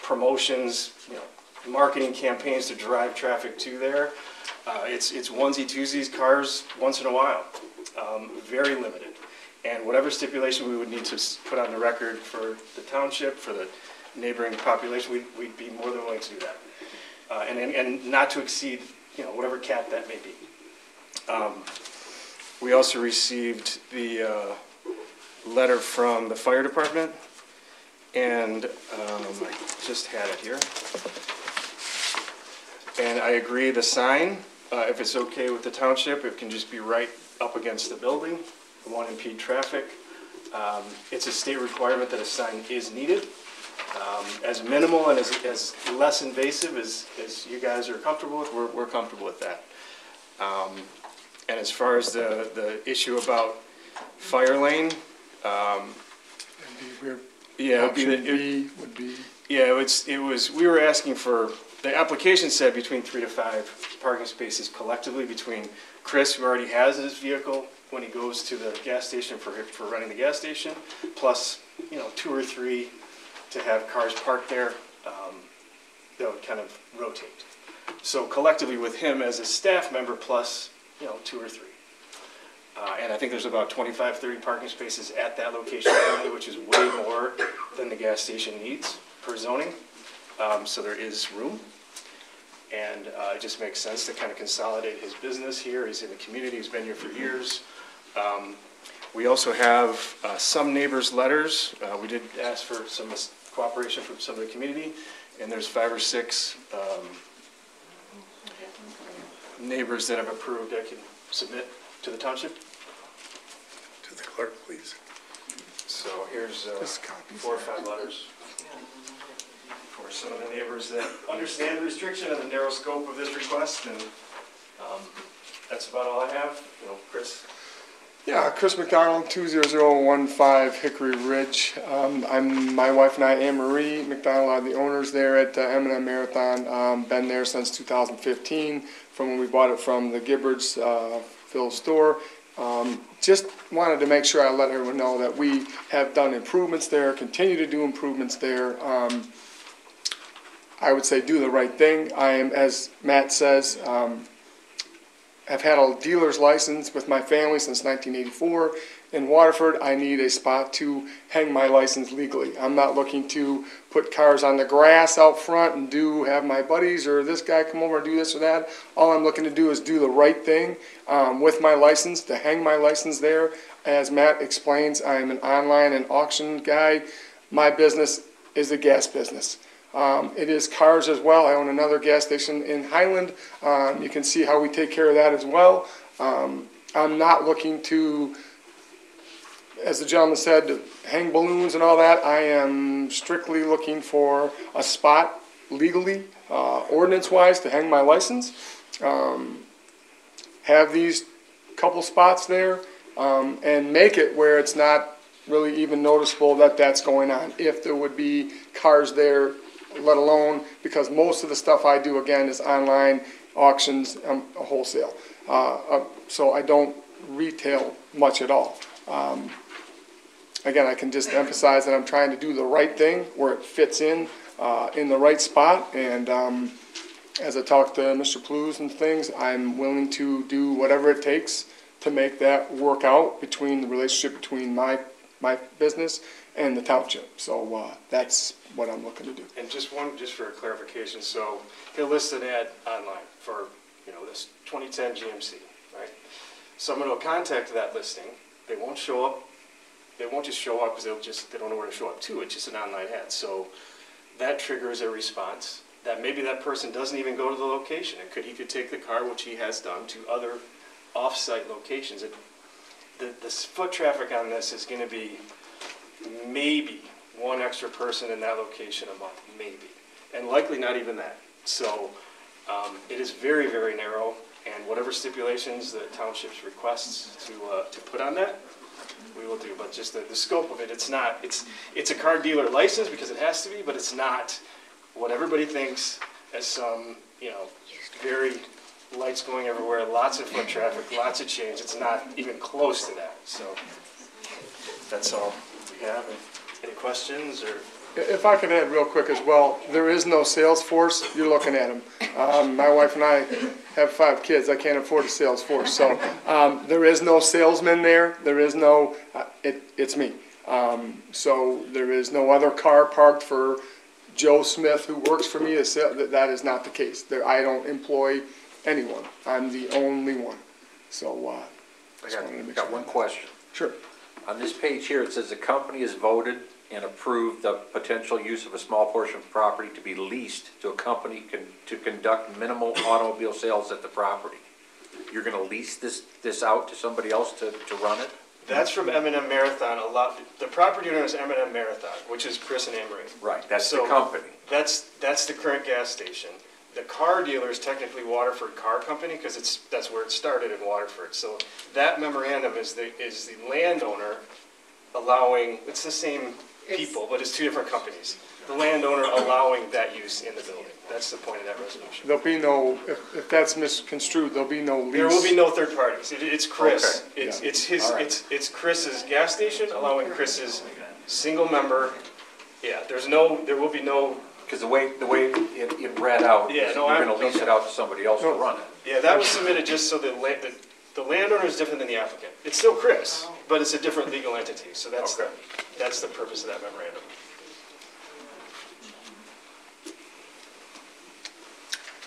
promotions, you know, marketing campaigns to drive traffic to there. Uh, It's, it's onesie twosies, cars once in a while, Um, very limited. And whatever stipulation we would need to put on the record for the township, for the neighboring population, we'd, we'd be more than willing to do that. Uh, And, and- not to exceed, you know, whatever cap that may be. Um, We also received the uh, letter from the fire department, and um, I just had it here. And I agree, the sign, uh, if it's okay with the township, it can just be right up against the building, it won't impede traffic. Um, It's a state requirement that a sign is needed. Um, As minimal and as, as less invasive as, as you guys are comfortable with, we're, we're comfortable with that. Um, And as far as the, the issue about fire lane, um, yeah, it'd be the- it- would be. yeah, it's, it was, we were asking for, the application said between three to five parking spaces collectively between Chris, who already has his vehicle when he goes to the gas station for, for running the gas station, plus, you know, two or three to have cars parked there, um, that would kind of rotate. So collectively with him as a staff member plus, you know, two or three. Uh, and I think there's about 25, 30 parking spaces at that location currently, which is way more than the gas station needs per zoning. Um, so there is room. And, uh, it just makes sense to kind of consolidate his business here. He's in the community, he's been here for years. Um, we also have, uh, some neighbors' letters. Uh, we did ask for some cooperation from some of the community, and there's five or six, um, neighbors that have approved I can submit to the township. To the clerk, please. So here's uh, four or five letters for some of the neighbors that understand the restriction and the narrow scope of this request, and um, that's about all I have. You know, Chris? Yeah, Chris McDonald, 20015 Hickory Ridge. Um, I'm, my wife and I, Anne Marie McDonald, are the owners there at uh, M&M Marathon. Um, Been there since 2015, from when we bought it from the Gibberts, uh, Phil store. Um, Just wanted to make sure I let everyone know that we have done improvements there, continue to do improvements there. Um, I would say do the right thing. I am, as Matt says, have had a dealer's license with my family since 1984. In Waterford, I need a spot to hang my license legally. I'm not looking to put cars on the grass out front and do, have my buddies or this guy come over and do this or that. All I'm looking to do is do the right thing um, with my license, to hang my license there. As Matt explains, I am an online and auction guy. My business is a gas business. Um, it is cars as well. I own another gas station in Highland. Um, you can see how we take care of that as well. Um, I'm not looking to, as the gentleman said, hang balloons and all that. I am strictly looking for a spot legally, uh, ordinance-wise, to hang my license. Um, have these couple spots there, um, and make it where it's not really even noticeable that that's going on. If there would be cars there let alone, because most of the stuff I do, again, is online, auctions, um, wholesale. Uh, uh, so I don't retail much at all. Um, again, I can just emphasize that I'm trying to do the right thing where it fits in, uh, in the right spot, and, um, as I talked to Mr. Plews and things, I'm willing to do whatever it takes to make that work out between the relationship between my, my business and the township. So, uh, that's what I'm looking to do. And just one, just for clarification, so he'll list an ad online for, you know, this 2010 GMC, right? Someone will contact that listing, they won't show up, they won't just show up because they'll just, they don't know where to show up to, it's just an online ad. So that triggers a response, that maybe that person doesn't even go to the location. It could, he could take the car, which he has done, to other off-site locations. It- The, the foot traffic on this is gonna be maybe one extra person in that location a month, maybe, and likely not even that. So um, it is very, very narrow, and whatever stipulations the township's requests to, uh, to put on that, we will do. But just the, the scope of it, it's not, it's, it's a car dealer license because it has to be, but it's not what everybody thinks as some, you know, very lights going everywhere, lots of foot traffic, lots of change. It's not even close to that, so that's all have. Any questions or? If I could add real quick as well, there is no sales force, you're looking at them. Um, my wife and I have five kids, I can't afford a sales force, so, um, there is no salesman there, there is no, uh, it, it's me. Um, so there is no other car parked for Joe Smith who works for me that, that is not the case. There, I don't employ anyone, I'm the only one, so, uh. I just wanted to got, make got sure. one question. Sure. On this page here, it says the company has voted and approved the potential use of a small portion of property to be leased to a company con- to conduct minimal automobile sales at the property. You're gonna lease this, this out to somebody else to, to run it? That's from M and M Marathon, a lot, the property owner is M and M Marathon, which is Chris and Marie. Right, that's the So- company. That's, that's the current gas station. The car dealer is technically Waterford Car Company, because it's, that's where it started in Waterford. So that memorandum is the, is the landowner allowing, it's the same people, but it's two different companies. The landowner allowing that use in the building. That's the point of that resolution. There'll be no, if, if that's misconstrued, there'll be no lease. There will be no third parties. It, it's Chris. Okay, It's, yeah. it's his, All right. it's, it's Chris's gas station, allowing Chris's single member. Yeah, there's no, there will be no, Because the way, the way it, it read out, Yeah, is no, you're I- gonna lease it out to somebody else to run it. yeah, that was submitted just so the, la- the, the landowner is different than the applicant. It's still Chris, but it's a different legal entity, so that's, the that's the purpose of that memorandum.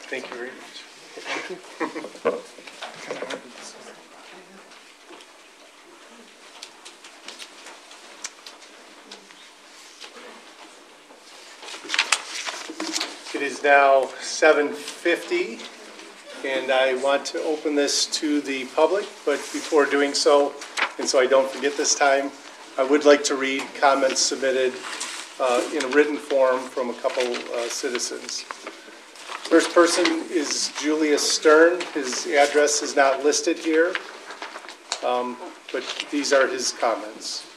Thank you very much. It is now seven fifty. and I want to open this to the public, but before doing so, and so I don't forget this time, I would like to read comments submitted uh, in a written form from a couple uh, citizens. First person is Julius Stern. His address is not listed here, um, but these are his comments.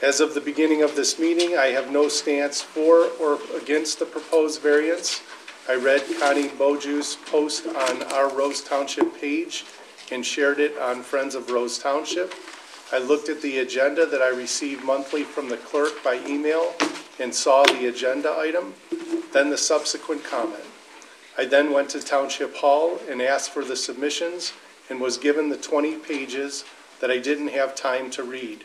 As of the beginning of this meeting, I have no stance for or against the proposed variance. I read Connie Boju's post on our Rose Township page and shared it on Friends of Rose Township. I looked at the agenda that I receive monthly from the clerk by email and saw the agenda item, then the subsequent comment. I then went to Township Hall and asked for the submissions and was given the 20 pages that I didn't have time to read.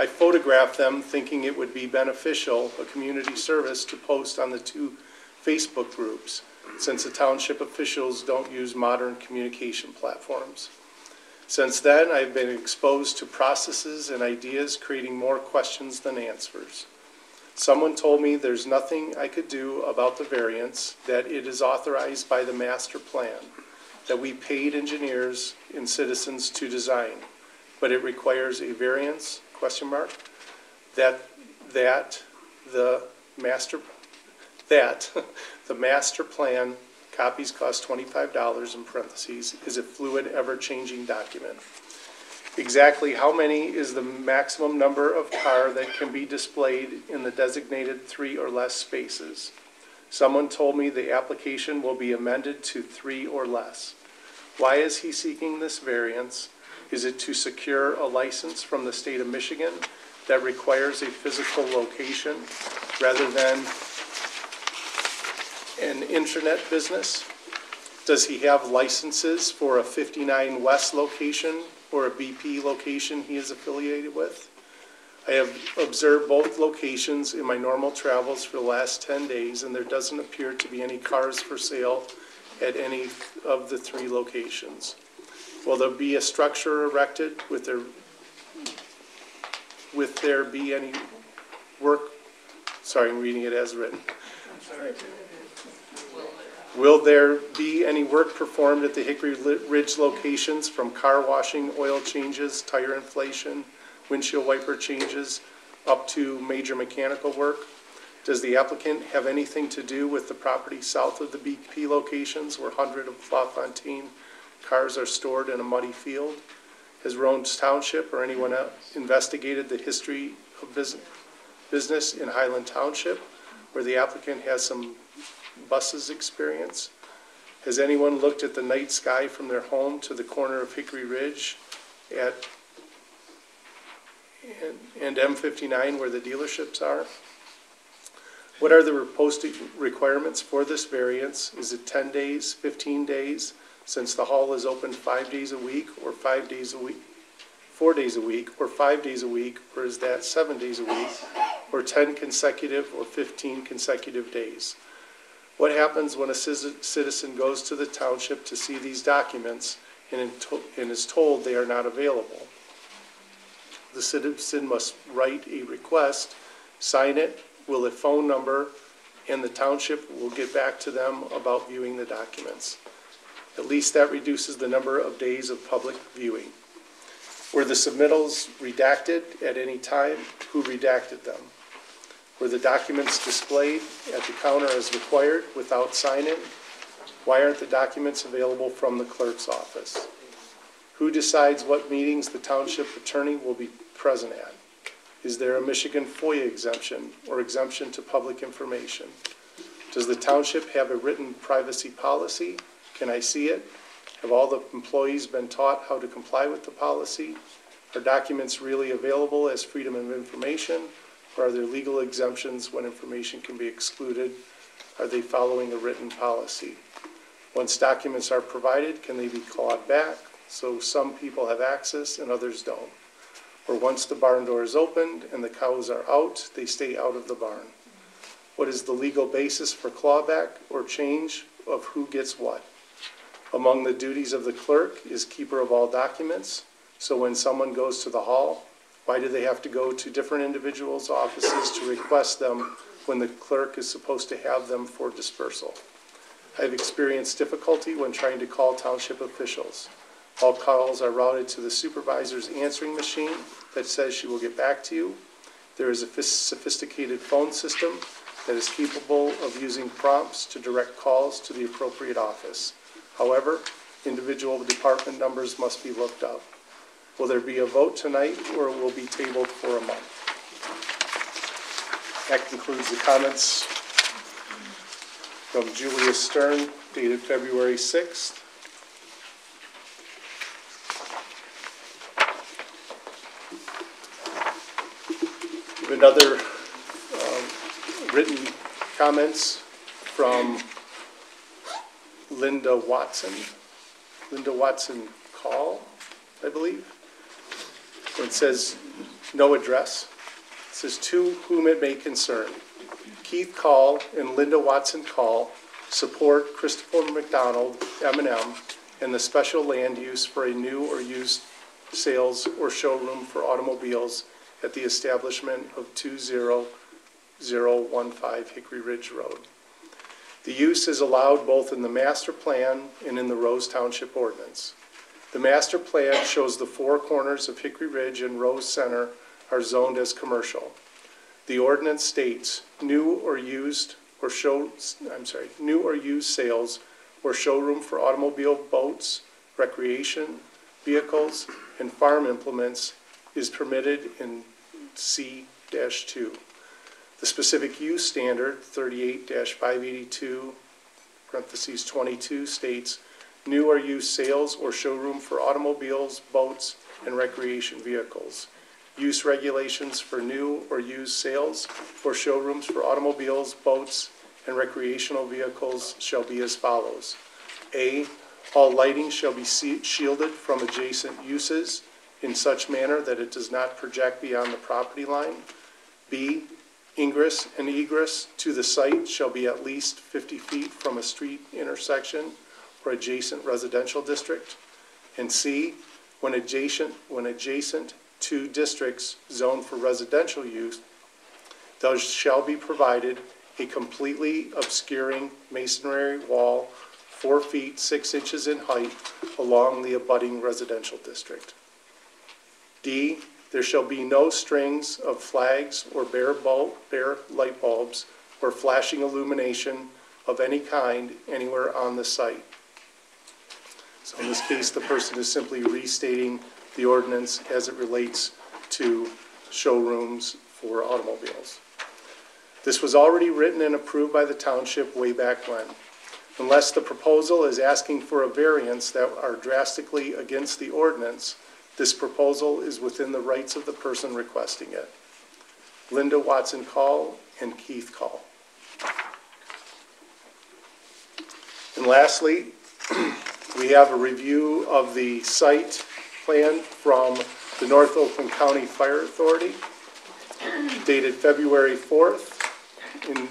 I photographed them thinking it would be beneficial, a community service, to post on the two Facebook groups, since the township officials don't use modern communication platforms. Since then, I've been exposed to processes and ideas creating more questions than answers. Someone told me there's nothing I could do about the variance, that it is authorized by the master plan, that we paid engineers and citizens to design, but it requires a variance, question mark, that, that the master, that the master plan copies cost twenty-five dollars in parentheses, is a fluid, ever-changing document. Exactly how many is the maximum number of car that can be displayed in the designated three or less spaces? Someone told me the application will be amended to three or less. Why is he seeking this variance? Is it to secure a license from the state of Michigan that requires a physical location rather than an internet business? Does he have licenses for a 59 West location or a BP location he is affiliated with? I have observed both locations in my normal travels for the last 10 days, and there doesn't appear to be any cars for sale at any of the three locations. Will there be a structure erected with there, with there be any work, sorry, I'm reading it as written. Will there be any work performed at the Hickory Ridge locations from car washing, oil changes, tire inflation, windshield wiper changes, up to major mechanical work? Does the applicant have anything to do with the property south of the BP locations where 100 of LaFontaine cars are stored in a muddy field? Has Rose Township or anyone else investigated the history of bus- business in Highland Township, where the applicant has some buses experience? Has anyone looked at the night sky from their home to the corner of Hickory Ridge at, and- and M59 where the dealerships are? What are the posted requirements for this variance? Is it 10 days, 15 days, since the hall is open five days a week, or five days a week? Four days a week, or five days a week, or is that seven days a week, or 10 consecutive, or 15 consecutive days? What happens when a citizen goes to the township to see these documents and is told they are not available? The citizen must write a request, sign it will a phone number, and the township will get back to them about viewing the documents. At least that reduces the number of days of public viewing. Were the submittals redacted at any time? Who redacted them? Were the documents displayed at the counter as required without sign-in? Why aren't the documents available from the clerk's office? Who decides what meetings the township attorney will be present at? Is there a Michigan FOIA exemption or exemption to public information? Does the township have a written privacy policy? Can I see it? Have all the employees been taught how to comply with the policy? Are documents really available as freedom of information? Or are there legal exemptions when information can be excluded? Are they following a written policy? Once documents are provided, can they be clawed back? So some people have access and others don't. Or once the barn door is opened and the cows are out, they stay out of the barn. What is the legal basis for clawback or change of who gets what? Among the duties of the clerk is keeper of all documents. So when someone goes to the hall, why do they have to go to different individuals' offices to request them when the clerk is supposed to have them for dispersal? I've experienced difficulty when trying to call township officials. All calls are routed to the supervisor's answering machine that says she will get back to you. There is a sophisticated phone system that is capable of using prompts to direct calls to the appropriate office. However, individual department numbers must be looked up. Will there be a vote tonight, or it will be tabled for a month? That concludes the comments from Julia Stern dated February 6th. Another um, written comments from Linda Watson, Linda Watson Call, I believe. It says, no address. It says, to whom it may concern. Keith Call and Linda Watson Call support Christopher McDonald, M and M, and the special land use for a new or used sales or showroom for automobiles at the establishment of 20015 Hickory Ridge Road. The use is allowed both in the master plan and in the Rose Township ordinance. The master plan shows the four corners of Hickory Ridge and Rose Center are zoned as commercial. The ordinance states, new or used or show, I'm sorry, new or used sales or showroom for automobile, boats, recreation, vehicles, and farm implements is permitted in C two. The specific use standard, thirty-eight five eighty-two, parentheses twenty-two, states, new or used sales or showroom for automobiles, boats, and recreation vehicles. Use regulations for new or used sales or showrooms for automobiles, boats, and recreational vehicles shall be as follows. A, all lighting shall be shielded from adjacent uses in such manner that it does not project beyond the property line. B, ingress and egress to the site shall be at least 50 feet from a street intersection or adjacent residential district. And C, when adjacent, when adjacent to districts zoned for residential use, those shall be provided a completely obscuring masonry wall four feet, six inches in height along the abutting residential district. D, there shall be no strings of flags or bare bulb, bare light bulbs or flashing illumination of any kind anywhere on the site. So in this case, the person is simply restating the ordinance as it relates to showrooms for automobiles. This was already written and approved by the township way back when. Unless the proposal is asking for a variance that are drastically against the ordinance, this proposal is within the rights of the person requesting it. Linda Watson Call and Keith Call. And lastly, we have a review of the site plan from the North Oakland County Fire Authority dated February 4th. in-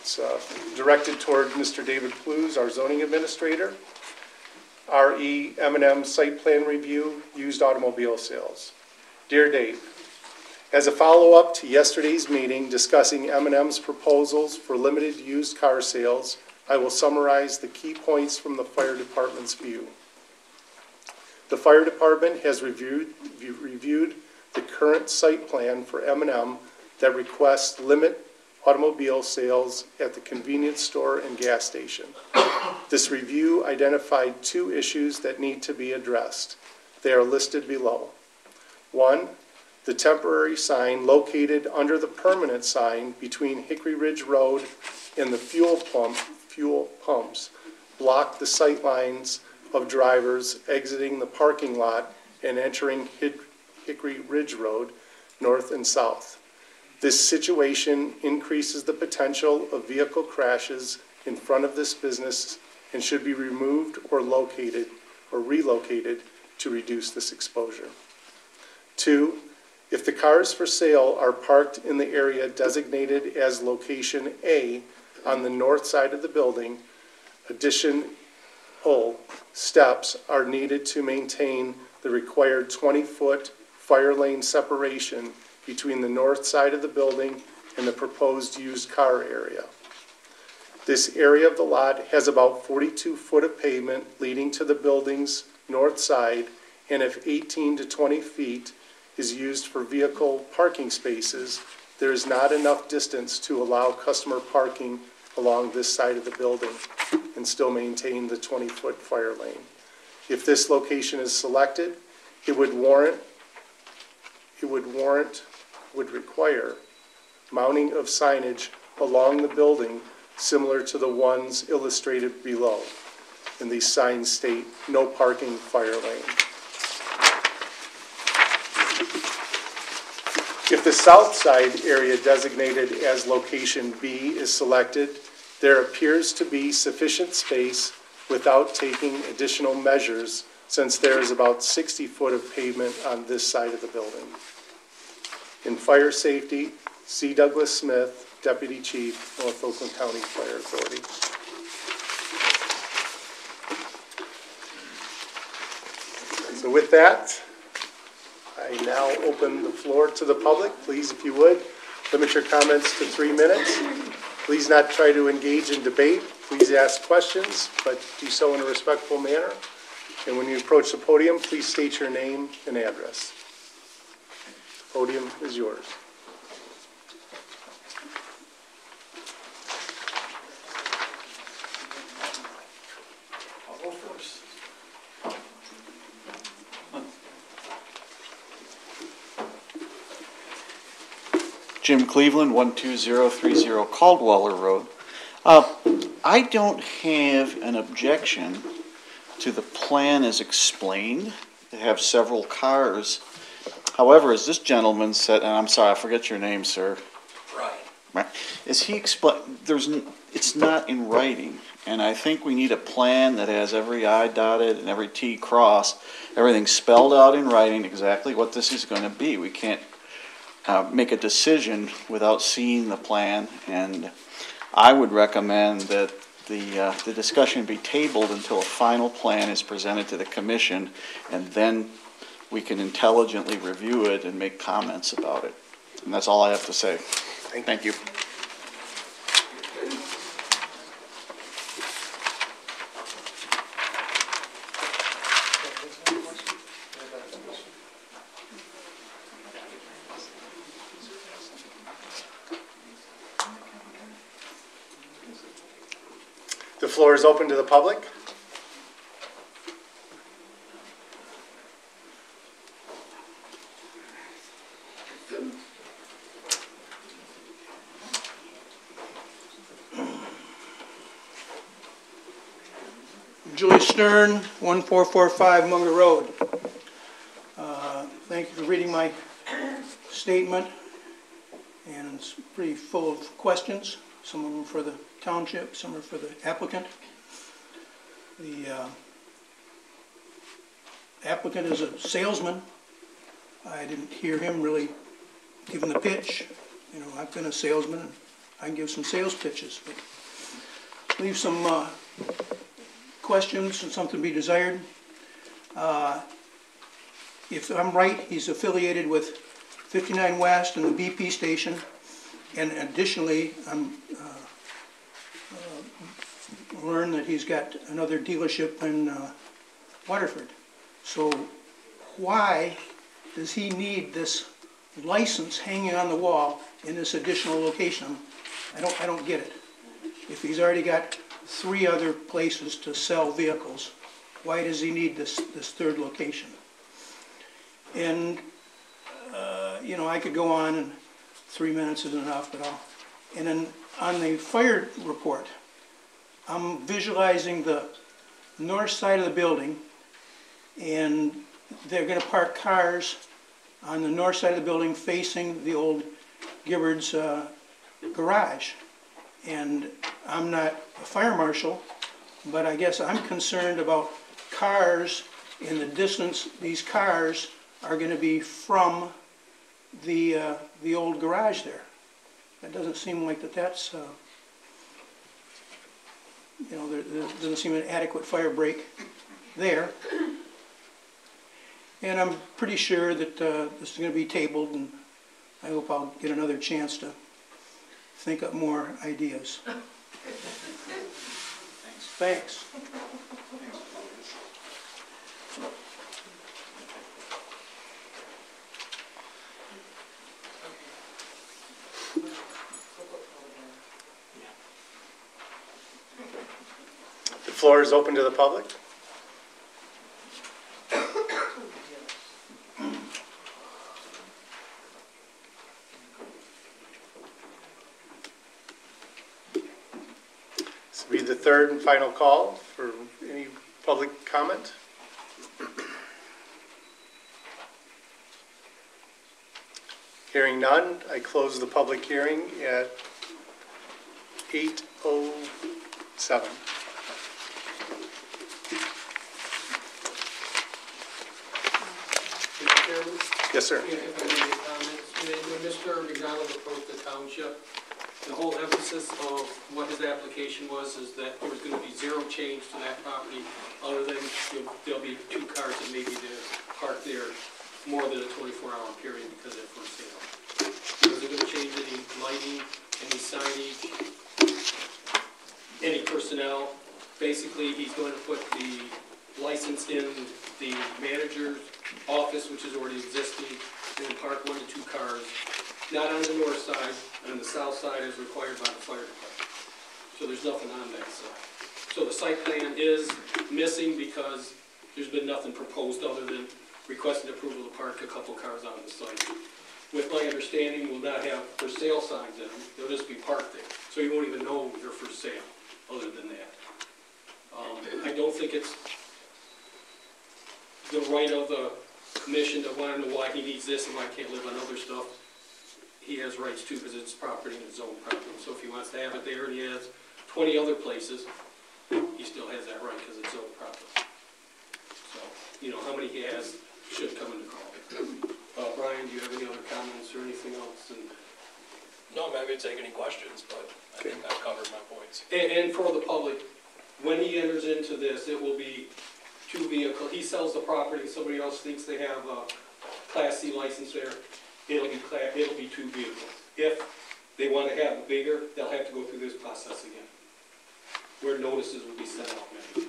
It's uh, directed toward Mr. David Plews, our zoning administrator. RE m and M Site Plan Review, Used Automobile Sales. Dear Dave, as a follow-up to yesterday's meeting discussing m and M's proposals for limited used car sales, I will summarize the key points from the fire department's view. The fire department has reviewed, reviewed the current site plan for m and M that requests limit automobile sales at the convenience store and gas station. This review identified two issues that need to be addressed. They are listed below. One, the temporary sign located under the permanent sign between Hickory Ridge Road and the fuel pump, fuel pumps, block the sight lines of drivers exiting the parking lot and entering Hickory Ridge Road, north and south. This situation increases the potential of vehicle crashes in front of this business and should be removed or located or relocated to reduce this exposure. Two, if the cars for sale are parked in the area designated as location A on the north side of the building, additional steps are needed to maintain the required 20-foot fire lane separation between the north side of the building and the proposed used car area. This area of the lot has about 42 foot of pavement leading to the building's north side, and if 18 to 20 feet is used for vehicle parking spaces, there is not enough distance to allow customer parking along this side of the building and still maintain the 20-foot fire lane. If this location is selected, it would warrant, it would warrant, would require mounting of signage along the building similar to the ones illustrated below. And these signs state, "No parking, fire lane." If the south side area designated as location B is selected, there appears to be sufficient space without taking additional measures since there is about 60 foot of pavement on this side of the building. In fire safety, C. Douglas Smith, Deputy Chief, North Oakland County Fire Authority. So with that, I now open the floor to the public. Please, if you would, limit your comments to three minutes. Please not try to engage in debate. Please ask questions, but do so in a respectful manner. And when you approach the podium, please state your name and address. Podium is yours. I'll go first. Jim Cleveland, 12030 Caldwaller Road. Uh, I don't have an objection to the plan as explained, to have several cars. However, as this gentleman said, and I'm sorry, I forget your name, sir. Right. Right, as he explained, there's, n- it's not in writing, and I think we need a plan that has every I dotted and every T crossed, everything spelled out in writing, exactly what this is gonna be. We can't, uh, make a decision without seeing the plan, and I would recommend that the, uh, the discussion be tabled until a final plan is presented to the commission, and then we can intelligently review it and make comments about it. And that's all I have to say. Thank you. The floor is open to the public. Stern, 1445 Munger Road. Uh, Thank you for reading my statement, and it's pretty full of questions, some of them for the township, some are for the applicant. The uh, applicant is a salesman. I didn't hear him really giving the pitch. You know, I've been a salesman, and I can give some sales pitches, but leave some uh, questions and something to be desired. Uh, If I'm right, he's affiliated with 59 West and the BP station, and additionally, I'm uh, uh, learned that he's got another dealership in uh, Waterford. So why does he need this license hanging on the wall in this additional location? I don't, I don't get it. If he's already got three other places to sell vehicles, why does he need this, this third location? And, uh, you know, I could go on and three minutes isn't enough, but I'll, and then on the fire report, I'm visualizing the north side of the building, and they're gonna park cars on the north side of the building facing the old Gibbard's, uh, garage. And I'm not a fire marshal, but I guess I'm concerned about cars in the distance, these cars are gonna be from the, uh, the old garage there. It doesn't seem like that that's, uh, you know, there, there doesn't seem an adequate fire break there. And I'm pretty sure that, uh, this is gonna be tabled, and I hope I'll get another chance to think up more ideas. Thanks. The floor is open to the public. This will be the third and final call for any public comment. Hearing none, I close the public hearing at 8:07. Mr. Chairman? Yes, sir. If I may make comments, when when Mr. McDonald approached the township, the whole emphasis of what his application was is that there was gonna be zero change to that property, other than there'll- be two cars that maybe they're parked there more than a twenty-four hour period because they're for sale. Was it gonna change any lighting, any signage, any personnel? Basically, he's going to put the license in the manager's office, which is already existing, and park one to two cars, not on the north side, and the south side is required by the fire department. So there's nothing on that side. So the site plan is missing because there's been nothing proposed other than requesting approval to park a couple cars on the site. With my understanding, we'll not have for sale signs in them, they'll just be parked there. So you won't even know they're for sale, other than that. Um, I don't think it's the right of the commission to want to know why he needs this and why he can't live on other stuff. He has rights too, because it's property and his own property. So if he wants to have it there and he has twenty other places, he still has that right because it's own property. So, you know, how many he has should come into call. Uh, Brian, do you have any other comments or anything else? And No, I'm happy to take any questions, but I think I've covered my points. And, and for the public, when he enters into this, it will be two vehicle, he sells the property, somebody else thinks they have a Class C license there, it'll be cla, it'll be two vehicles. If they wanna have it bigger, they'll have to go through this process again, where notices will be sent out. maybe.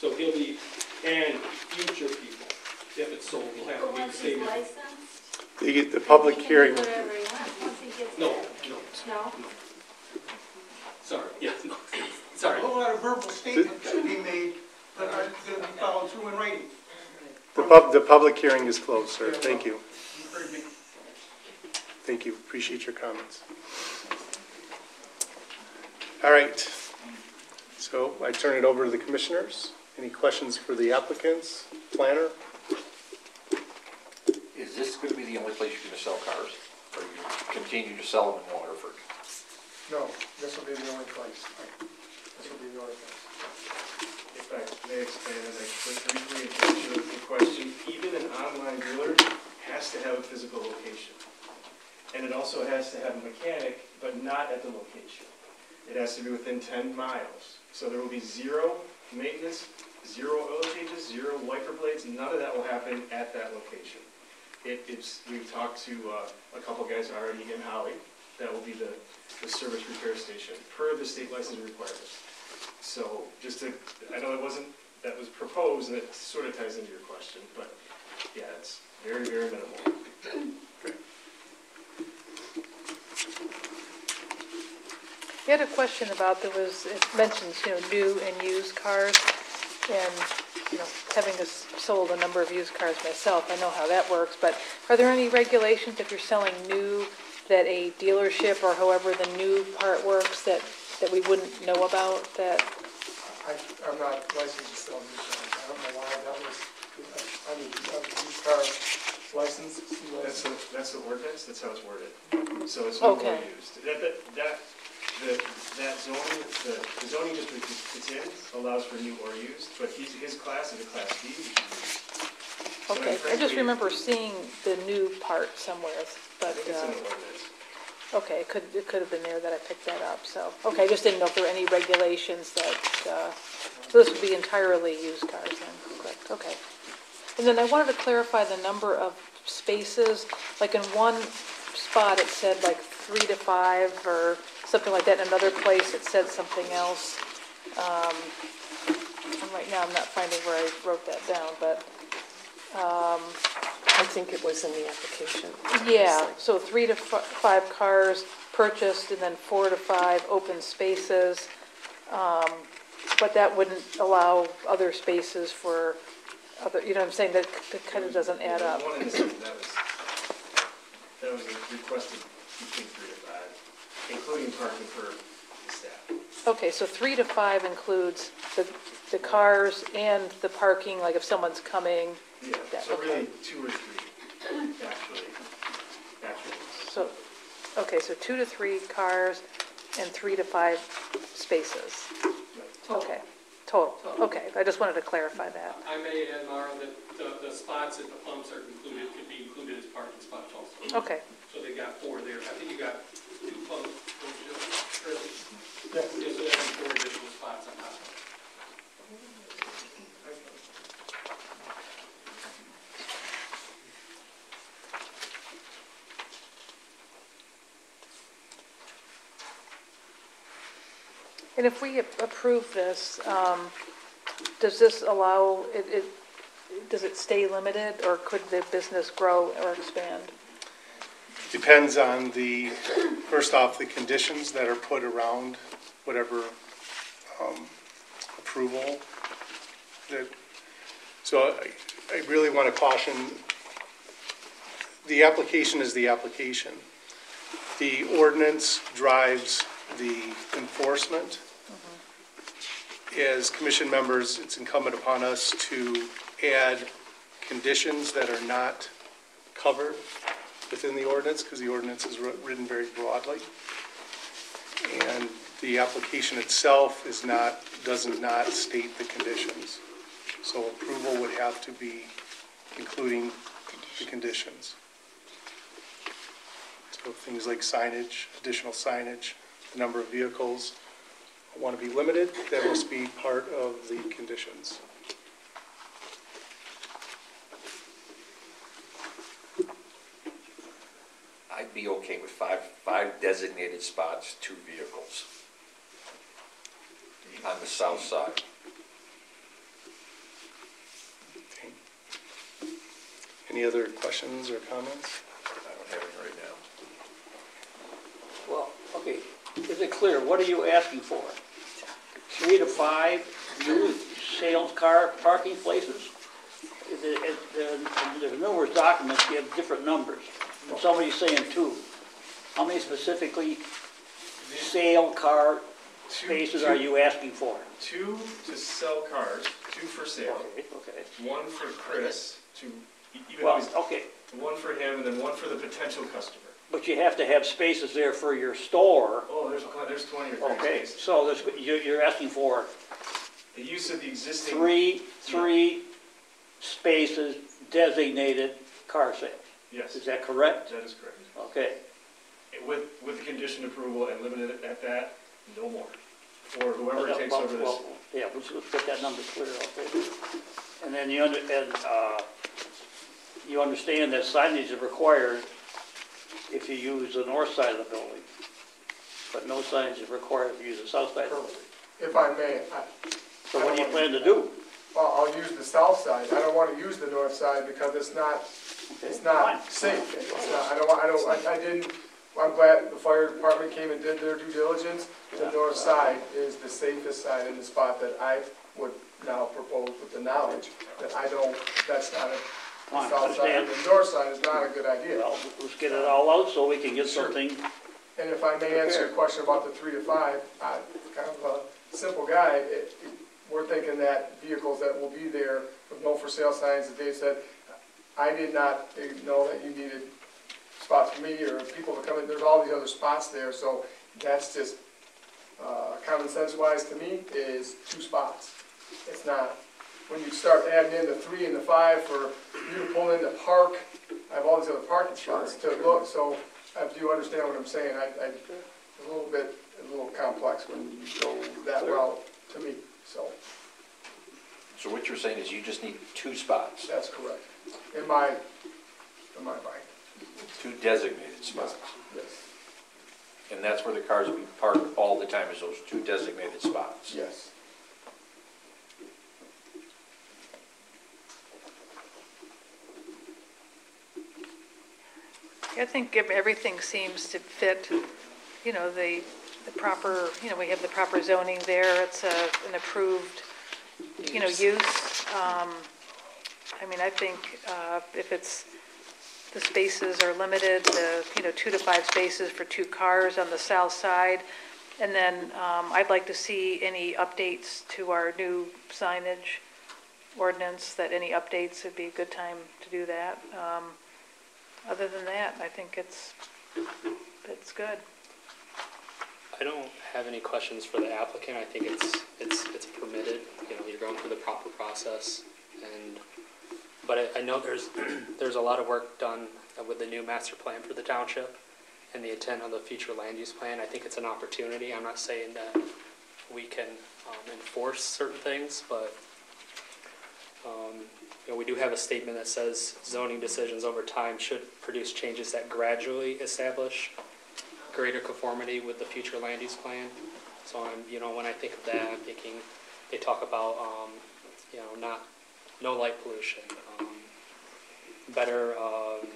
So he'll be, and future people, if it's sold, will have to be the same. The, the public hearing, No, no, No? sorry, yeah, no, sorry. A whole lot of verbal statements should be made that aren't gonna be followed through in writing. the pub, the public hearing is closed, sir. Thank you. You heard me. Thank you. Appreciate your comments. All right. So I turn it over to the commissioners. Any questions for the applicants, planner? Is this gonna be the only place you're gonna sell cars? Or you continue to sell them in Waterford? No, this will be the only place. This will be the only place. If I may expand on that quick briefly, to answer the question, even an online dealer has to have a physical location. And it also has to have a mechanic, but not at the location. It has to be within ten miles. So there will be zero maintenance, zero oil changes, zero wiper blades, none of that will happen at that location. It, it's, we've talked to, uh, a couple guys already in Holly, that will be the, the service repair station, per the state license requirements. So just to, I know it wasn't, that was proposed, and it sort of ties into your question, but yeah, it's very, very minimal. You had a question about, there was, it mentions, you know, new and used cars, and, you know, having s- sold a number of used cars myself, I know how that works, but are there any regulations if you're selling new, that a dealership or however the new part works, that, that we wouldn't know about, that, I, I'm not licensed to sell new cars. I don't know why that was, I mean, used car license. That's the, that's the ordinance, that's how it's worded. So it's no more Okay. used. That, that, that, the, that zoning, the the zoning district it's in allows for new or used, but he's, his class is a class B, which is. So okay, I just frankly, remember seeing the new part somewhere, I but, think it's in uh, ordinance. okay, it could, it could have been there that I picked that up, so, okay, I just didn't know if there were any regulations that, uh, so this would be entirely used cars then, correct, okay. And then I wanted to clarify the number of spaces, like in one spot it said like three to five or something like that. In another place, it said something else. Um, And right now, I'm not finding where I wrote that down, but, um, I think it was in the application. yeah, so three to fi- five cars purchased and then four to five open spaces. Um, But that wouldn't allow other spaces for other, you know what I'm saying, that, that kind of doesn't add up. One incident, that was, that was requested between three to five, including parking for the staff. Okay, so three to five includes the, the cars and the parking, like if someone's coming. Yeah, so okay. really, two or three, actually, actually. So, okay, so two to three cars and three to five spaces. Okay, total, okay, I just wanted to clarify that. I may add, Mara, that the, the spots at the pumps are included, could be included as parking spots also. Okay, So they got four there. I think you got two pumps, don't you, Shirley? Yeah. so that's four additional spots on top. And if we approve this, um, does this allow, it, it, does it stay limited, or could the business grow or expand? Depends on the, first off, the conditions that are put around whatever um, approval that, so I, I really want to caution, the application is the application. The ordinance drives the enforcement. As commission members, it's incumbent upon us to add conditions that are not covered within the ordinance, because the ordinance is writ- written very broadly. And the application itself is not, does not state the conditions. So approval would have to be including the conditions. So things like signage, additional signage, the number of vehicles want to be limited, that must be part of the conditions. I'd be okay with five, five designated spots, two vehicles on the south side. Any other questions or comments? I don't have any right now. Well, okay, is it clear, what are you asking for? Three to five new sales car parking places? Is it, is, there- there's numerous documents, you have different numbers. And Somebody's saying two. How many specifically sale car spaces are you asking for? Two to sell cars, two for sale, Okay, okay. one for Chris to, even Well, he's, okay, one for him and then one for the potential customer. But you have to have spaces there for your store. Oh, there's, there's twenty or thirty Okay, spaces. so this, you're, you're asking for The use of the existing. three, three spaces designated car sales. Yes, Is that correct? that is correct. Okay, With, with the condition approval and limited it at that, no more. Or whoever Well, takes over this. well, Yeah, let's, let's get that number clear, okay? And then you under, and, uh, you understand that signage is required if you use the north side of the building, but no signage is required if you use the south side of the building. If I may, I, So what do you plan to do? Well, I'll use the south side, I don't wanna use the north side because it's not, it's not safe. It's not, I don't, want- I don't, I- I didn't, I'm glad the fire department came and did their due diligence. The north side is the safest side in the spot that I would now propose with the knowledge that I don't, that's not a, the Fine, south side, understand. the north side is not a good idea. Well, let's get it all out so we can get Sure. something, And if I may answer your question about the three to five, I'm kind of a simple guy. It- it- We're thinking that vehicles that will be there with no for sale signs, that Dave said, I did not know that you needed spots for me or people to come in. There's all these other spots there, so that's just, uh, common sense wise to me, is two spots. It's not, when you start adding in the three and the five for you to pull in the park, I have all these other parking spots to look, so if you understand what I'm saying, I, I, it's a little bit, a little complex when you go that route to me, so So what you're saying is you just need two spots, that's correct. In my, in my mind, two designated spots. yes. And that's where the cars will be parked all the time, is those two designated spots. Yes. I think everything seems to fit, you know, the, the proper, you know, we have the proper zoning there, it's a, an approved, you know, use. Um, I mean, I think, uh, if it's, the spaces are limited, the, you know, two to five spaces for two cars on the south side. And then, um, I'd like to see any updates to our new signage ordinance, that any updates would be a good time to do that. Um, other than that, I think it's, it's good. I don't have any questions for the applicant. I think it's, it's, it's permitted, you know, you're going through the proper process. And, but I, I know there's, there's a lot of work done with the new master plan for the township and the intent of the future land use plan. I think it's an opportunity. I'm not saying that we can um, enforce certain things, but, um, you know, we do have a statement that says zoning decisions over time should produce changes that gradually establish greater conformity with the future land use plan. So I'm, you know, when I think of that, I'm thinking, they talk about, um, you know, not, no light pollution, um, better, um,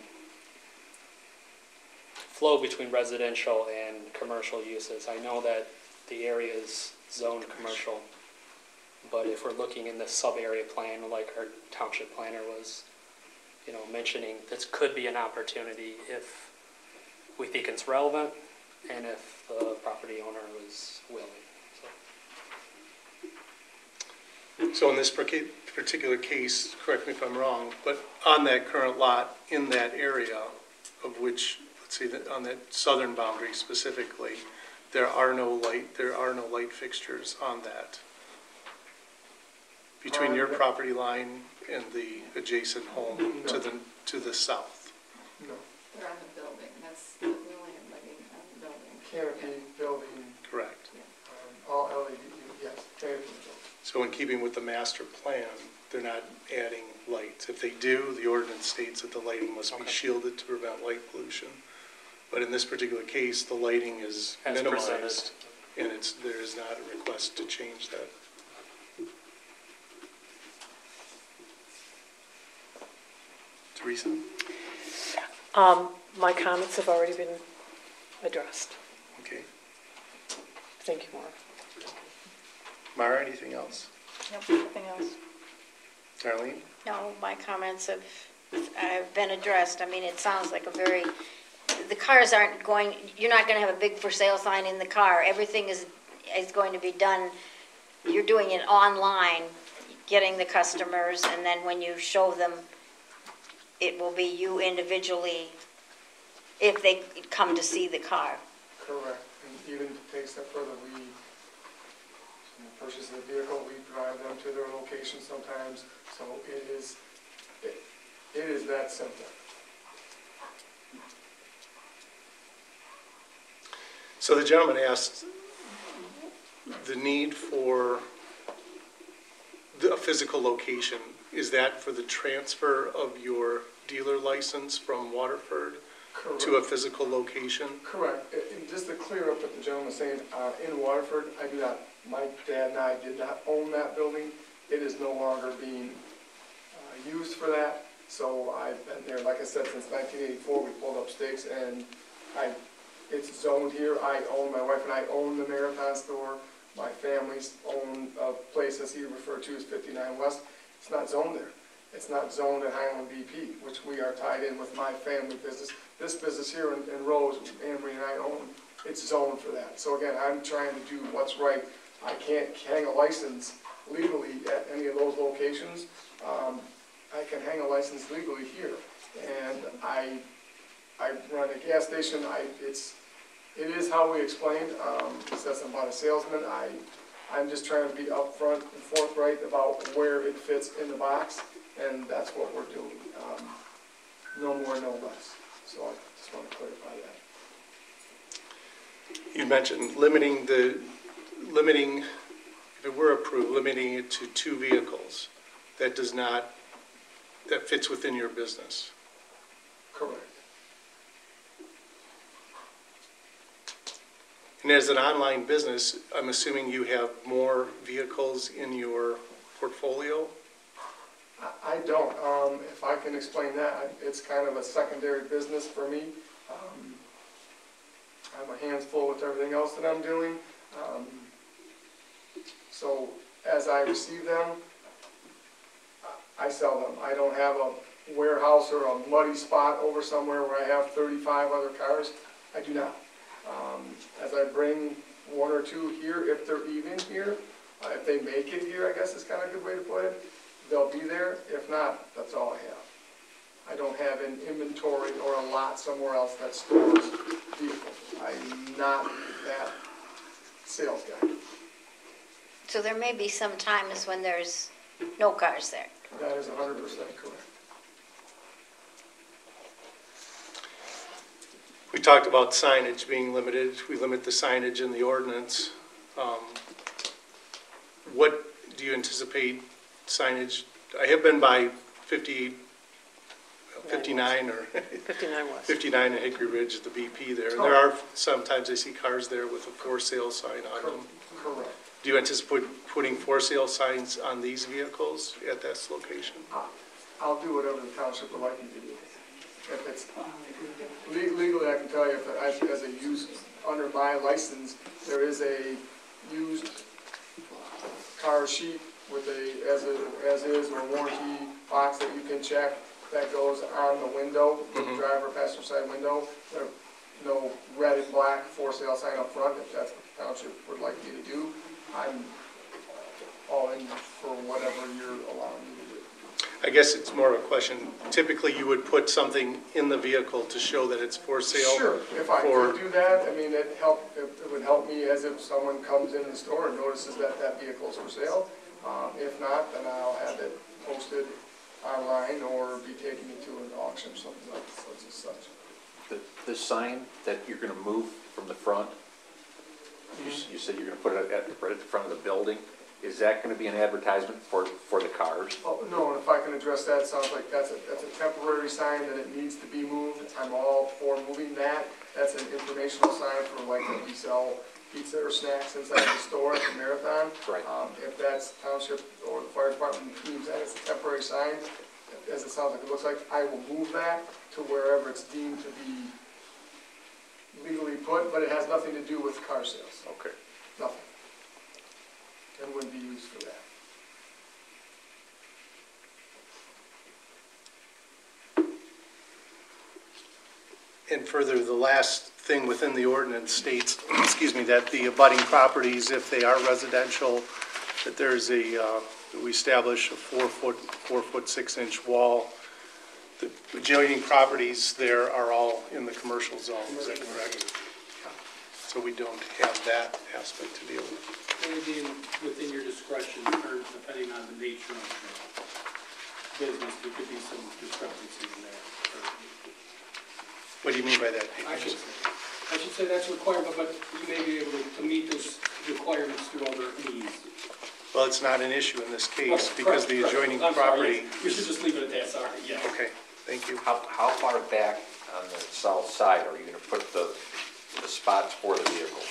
flow between residential and commercial uses. I know that the area is zoned commercial, but if we're looking in the sub-area plan, like our township planner was, you know, mentioning, this could be an opportunity if we think it's relevant and if the property owner was willing. So, in this particular case, correct me if I'm wrong, but on that current lot, in that area of which, let's see, that on that southern boundary specifically, there are no light, there are no light fixtures on that. Between your property line and the adjacent home to the, to the south. No. They're on the building, that's, we only have lighting on the building. Canopy, building, Correct. um, all LED, yes, canopy building. So in keeping with the master plan, they're not adding lights. If they do, the ordinance states that the lighting must be shielded to prevent light pollution. But in this particular case, the lighting is As presented. minimized, and it's, there is not a request to change that. Teresa? Um, my comments have already been addressed. Okay. Thank you, Maura. Mara, anything else? Nope, nothing else. Darlene? No, my comments have, have been addressed. I mean, it sounds like a very, the cars aren't going, you're not gonna have a big for sale sign in the car. Everything is, is going to be done, you're doing it online, getting the customers, and then when you show them, it will be you individually, if they come to see the car. Correct, and even to take a step further, we, when we purchase the vehicle, we drive them to their location sometimes, so it is, it it is that simple. So the gentleman asked the need for the, a physical location. Is that for the transfer of your dealer license from Waterford to a Correct. physical location? Correct, And- and just to clear up what the gentleman was saying, uh, in Waterford, I do not, my dad and I did not own that building. It is no longer being uh, used for that, so I've been there, like I said, since nineteen eighty-four, we pulled up stakes, and I, it's zoned here, I own, my wife and I own the Marathon store, my family's own a place, as he referred to as fifty-nine West, it's not zoned there. It's not zoned at Highland BP, which we are tied in with my family business. This business here in, in Rose, Anne Marie and I own, it's zoned for that. So again, I'm trying to do what's right. I can't hang a license legally at any of those locations. Um, I can hang a license legally here. And I, I run a gas station, I, it's, it is how we explained, um, it says not a salesman, I, I'm just trying to be upfront and forthright about where it fits in the box, and that's what we're doing. Um, No more, no less. So I just want to clarify that. You mentioned limiting the, limiting, if it were approved, limiting it to two vehicles. That does not, that fits within your business. Correct. And as an online business, I'm assuming you have more vehicles in your portfolio? I- don't, um, if I can explain that, it's kind of a secondary business for me. Um, I have my hands full with everything else that I'm doing. Um, So as I receive them, I sell them. I don't have a warehouse or a muddy spot over somewhere where I have thirty-five other cars. I do not. Um, As I bring one or two here, if they're even here, uh, if they make it here, I guess is kind of a good way to put it, they'll be there. If not, that's all I have. I don't have an inventory or a lot somewhere else that stores vehicles. I'm not that sales guy. So there may be some times when there's no cars there. That is hundred percent correct. We talked about signage being limited. We limit the signage in the ordinance. Um, What do you anticipate signage? I have been by 50, 59 or 59 West. 59 at Hickory Ridge, at the BP there. And there are, sometimes I see cars there with a for sale sign on them. Correct. Do you anticipate putting for sale signs on these vehicles at this location? I'll do whatever the township would like me to do. If it's, le- legally, I can tell you, if I, as a use, under my license, there is a used car sheet with a, as a, as is, or warranty box that you can check that goes on the window, the Mhm. driver passenger side window. There, no red and black for sale sign up front, if that's what the township would like me to do. I'm all in for whatever you're allowing me to do. I guess it's more of a question. Typically, you would put something in the vehicle to show that it's for sale? Sure, if I for- could do that, I mean, it help, it it would help me as if someone comes in the store and notices that that vehicle's for sale. Um, If not, then I'll have it posted online or be taking it to an auction, or something like such as such. The, the sign that you're gonna move from the front, you, s- you said you're gonna put it at, right at the front of the building. Is that gonna be an advertisement for, for the cars? Oh, no, and if I can address that, it sounds like that's a, that's a temporary sign that it needs to be moved. I'm all for moving that. That's an informational sign for like when we sell pizza or snacks inside the store at the marathon. Right. Um, if that's township or the fire department deems that as a temporary sign, as it sounds like it looks like, I will move that to wherever it's deemed to be legally put, but it has nothing to do with car sales, Okay. nothing. And wouldn't be used for that. And further, the last thing within the ordinance states, excuse me, that the abutting properties, if they are residential, that there's a, uh, that we establish a four-foot, four-foot, six-inch wall. The adjoining properties there are all in the commercial zone, is that correct? So we don't have that aspect to deal with. Maybe in- within your discretion, or depending on the nature of the business, there could be some discrepancies in there. What do you mean by that? I should, I should say that's a requirement, but you may be able to to meet those requirements through other means. Well, it's not an issue in this case because correct, the correct. adjoining I'm sorry, property. yes. We should just leave it at that, sorry, yeah. Okay, thank you. How, how far back on the south side are you gonna put the, the spots for the vehicles?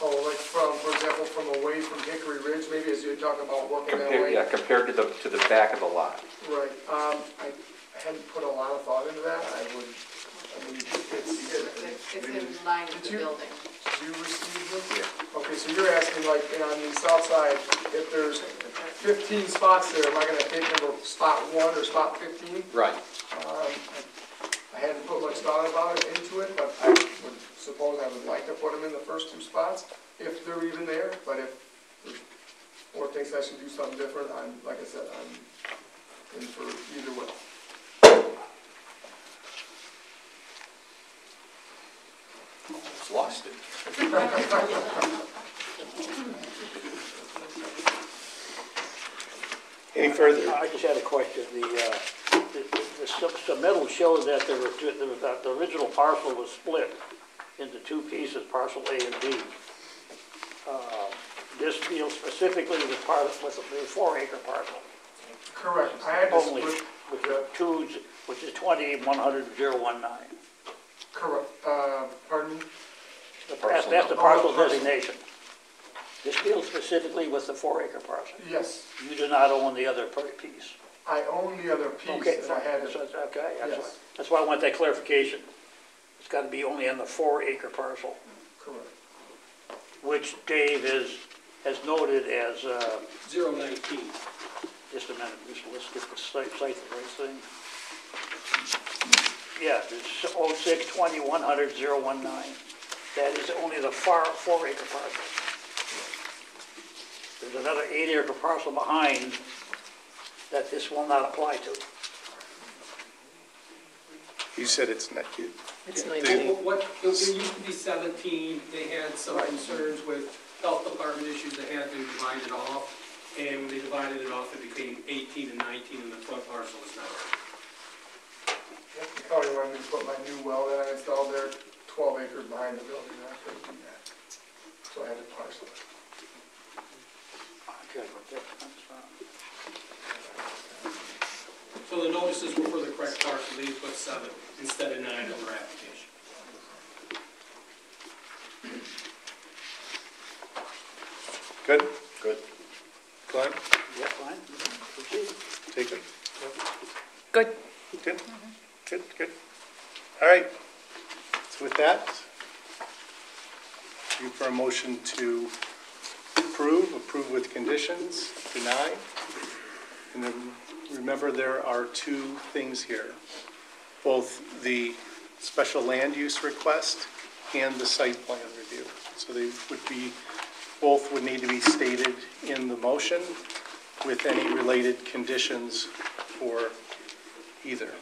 Oh, like from, for example, from away from Hickory Ridge, maybe as you're talking about working that Compared, way? yeah, compared to the, to the back of the lot? Right, um, I I hadn't put a lot of thought into that, I would, I mean, it's. It's in line with Did the you- building. Did you receive this? Yeah. Okay, so you're asking like, you know, on the south side, if there's fifteen spots there, am I gonna take number spot one or spot fifteen? Right. Um, I I hadn't put much thought about it, into it, but I would suppose I would like to put them in the first two spots, if they're even there, but if the board thinks I should do something different, I'm, like I said, I'm in for either way. Almost lost it. Any further? I just had a question. The, uh, the the sub- submittal shows that there were, two- there that the original parcel was split into two pieces, parcel A and B. Uh, This deals specifically with part of, with the four acre parcel. Correct, I had to Only, split, which is two, which is twenty, one hundred, zero, one nine. correct, uh, pardon me? That's, that's the parcel designation. This deals specifically with the four acre parcel. Yes, You do not own the other per- piece. I own the other piece Okay, and I had it. what- okay, that's why, Yes. that's why I want that clarification. It's gotta be only on the four acre parcel, Correct. which Dave is, has noted as, uh, Zero nineteen. just a minute, just, let's get the site, site the right thing. Yeah, it's oh six twenty one hundred zero one nine. That is only the far, four acre parcel. There's another eight acre parcel behind that this will not apply to. You said it's not, It's Well, 19. What, it it used to be seventeen, they had some concerns with health department issues, they had to divide it off. And when they divided it off, it became eighteen and nineteen, and the front parcel is not. The county wanted me to put my new well that I installed there, twelve acres behind the building, I couldn't do that. So I had to parcel it. Okay, that- that's fine. So the notices were for the correct parcel, these put seven instead of nine on their application. good? Good. Glenn, Yeah, fine, proceed. Mm-hmm. take it? Good. Good, good, good. All right, so with that, you for a motion to approve, approve with conditions, deny. And then remember, there are two things here. Both the special land use request and the site plan review. So they would be, both would need to be stated in the motion with any related conditions for either.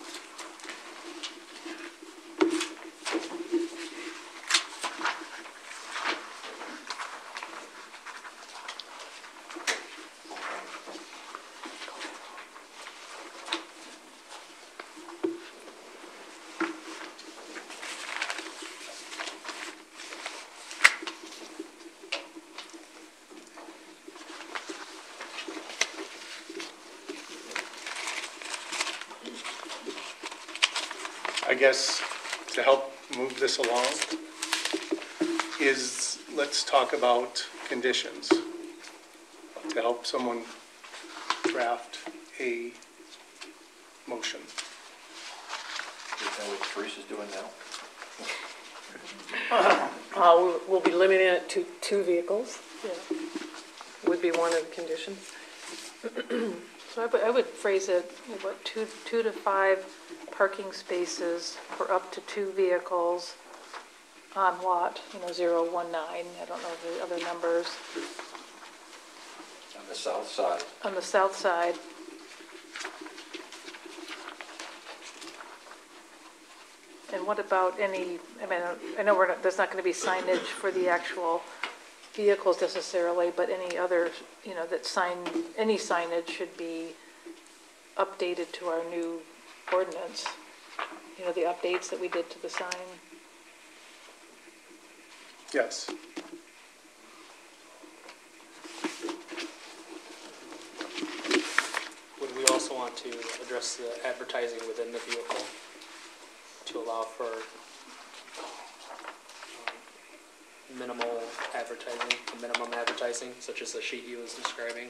I guess to help move this along is, let's talk about conditions to help someone draft a motion. Isn't that what Teresa's doing now? Uh, we'll- We'll be limiting it to two vehicles. Would be one of the conditions. So I would, I would phrase it, what, two, two to five parking spaces for up to two vehicles on lot, you know, zero, one, nine, I don't know the other numbers, On the south side. on the south side. And what about any, I mean, I know we're not, there's not gonna be signage for the actual vehicles necessarily, but any other, you know, that sign, any signage should be updated to our new ordinance. You know, the updates that we did to the sign. Yes. Would we also want to address the advertising within the vehicle to allow for um, minimal advertising, minimum advertising, such as the sheet you was describing?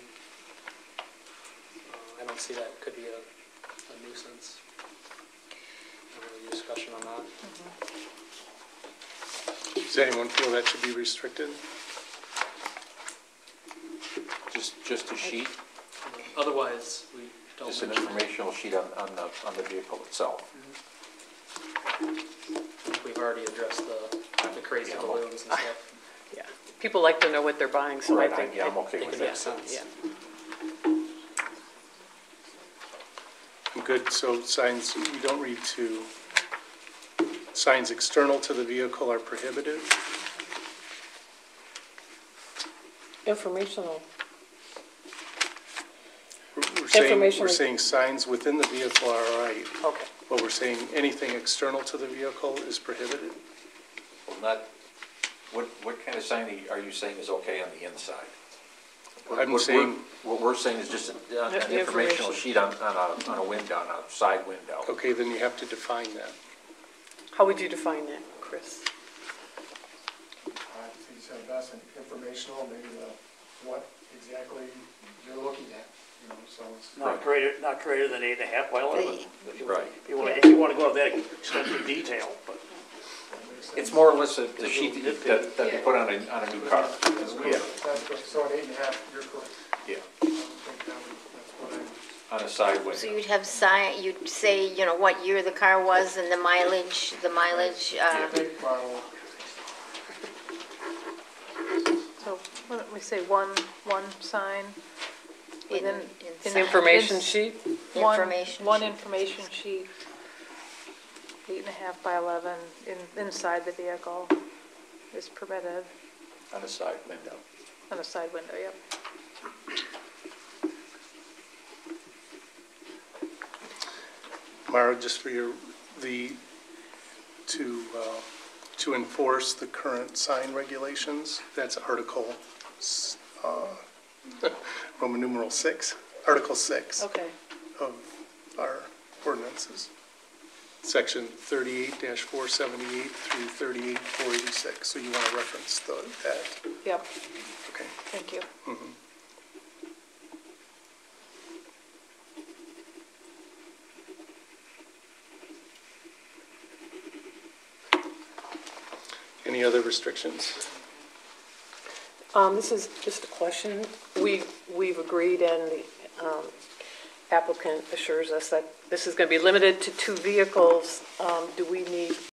Uh, I don't see that could be a a nuisance. Any discussion on that? Does anyone feel that should be restricted? Just, just a sheet, Otherwise, we don't just an mention it. informational sheet on, on the, on the vehicle itself. Mm-hmm. We've already addressed the, the crazy Yeah. balloons and stuff. Yeah. People like to know what they're buying, so I Right, think. yeah, I'm I okay think with it that. makes sense, yeah. Good, so signs, we don't read to, signs external to the vehicle are prohibited? Informational. We're- We're saying, we're is- saying signs within the vehicle are all right, Okay. but we're saying anything external to the vehicle is prohibited? Well, not, what, what kind of sign are you saying is okay on the inside? What- I'm what we're- saying- What we're saying is just a- uh, an Just informational sheet on, on a, on a window, on a side window. Okay, then you have to define that. How would you define that, Chris? said best, and informational, maybe the, what exactly you're looking at, you know, so it's. Not greater, not greater than eight and a half by eleven. If you- Right. If you want, if you want to go to that extensive detail, but. It's more or less the the sheet that, you- that, that you put on a, on a new car. That's correct, that's correct, so an eight and a half, you're correct. Yeah. I would think that would, that's what I. On a side window. So you'd have sign, you'd say, you know, what year the car was and the mileage, the mileage, uh, Big model, So why don't we say one, one sign? in, Within- in in- Information in- sheet? One, Information one sheet. information sheet, eight and a half by 11, in, inside the vehicle is permitted, On a side window. on a side window, yep. Mara, just for your, the, to, uh, to enforce the current sign regulations, that's Article, s- uh, Roman numeral six, Article six Okay, of our ordinances. Section thirty-eight four seventy-eight through thirty-eight four eighty-six, so you want to reference the, that, yep, okay? thank you. Mhm. Any other restrictions? Um, this is just a question. We, we've agreed and the um, applicant assures us that this is going to be limited to two vehicles. Um, do we need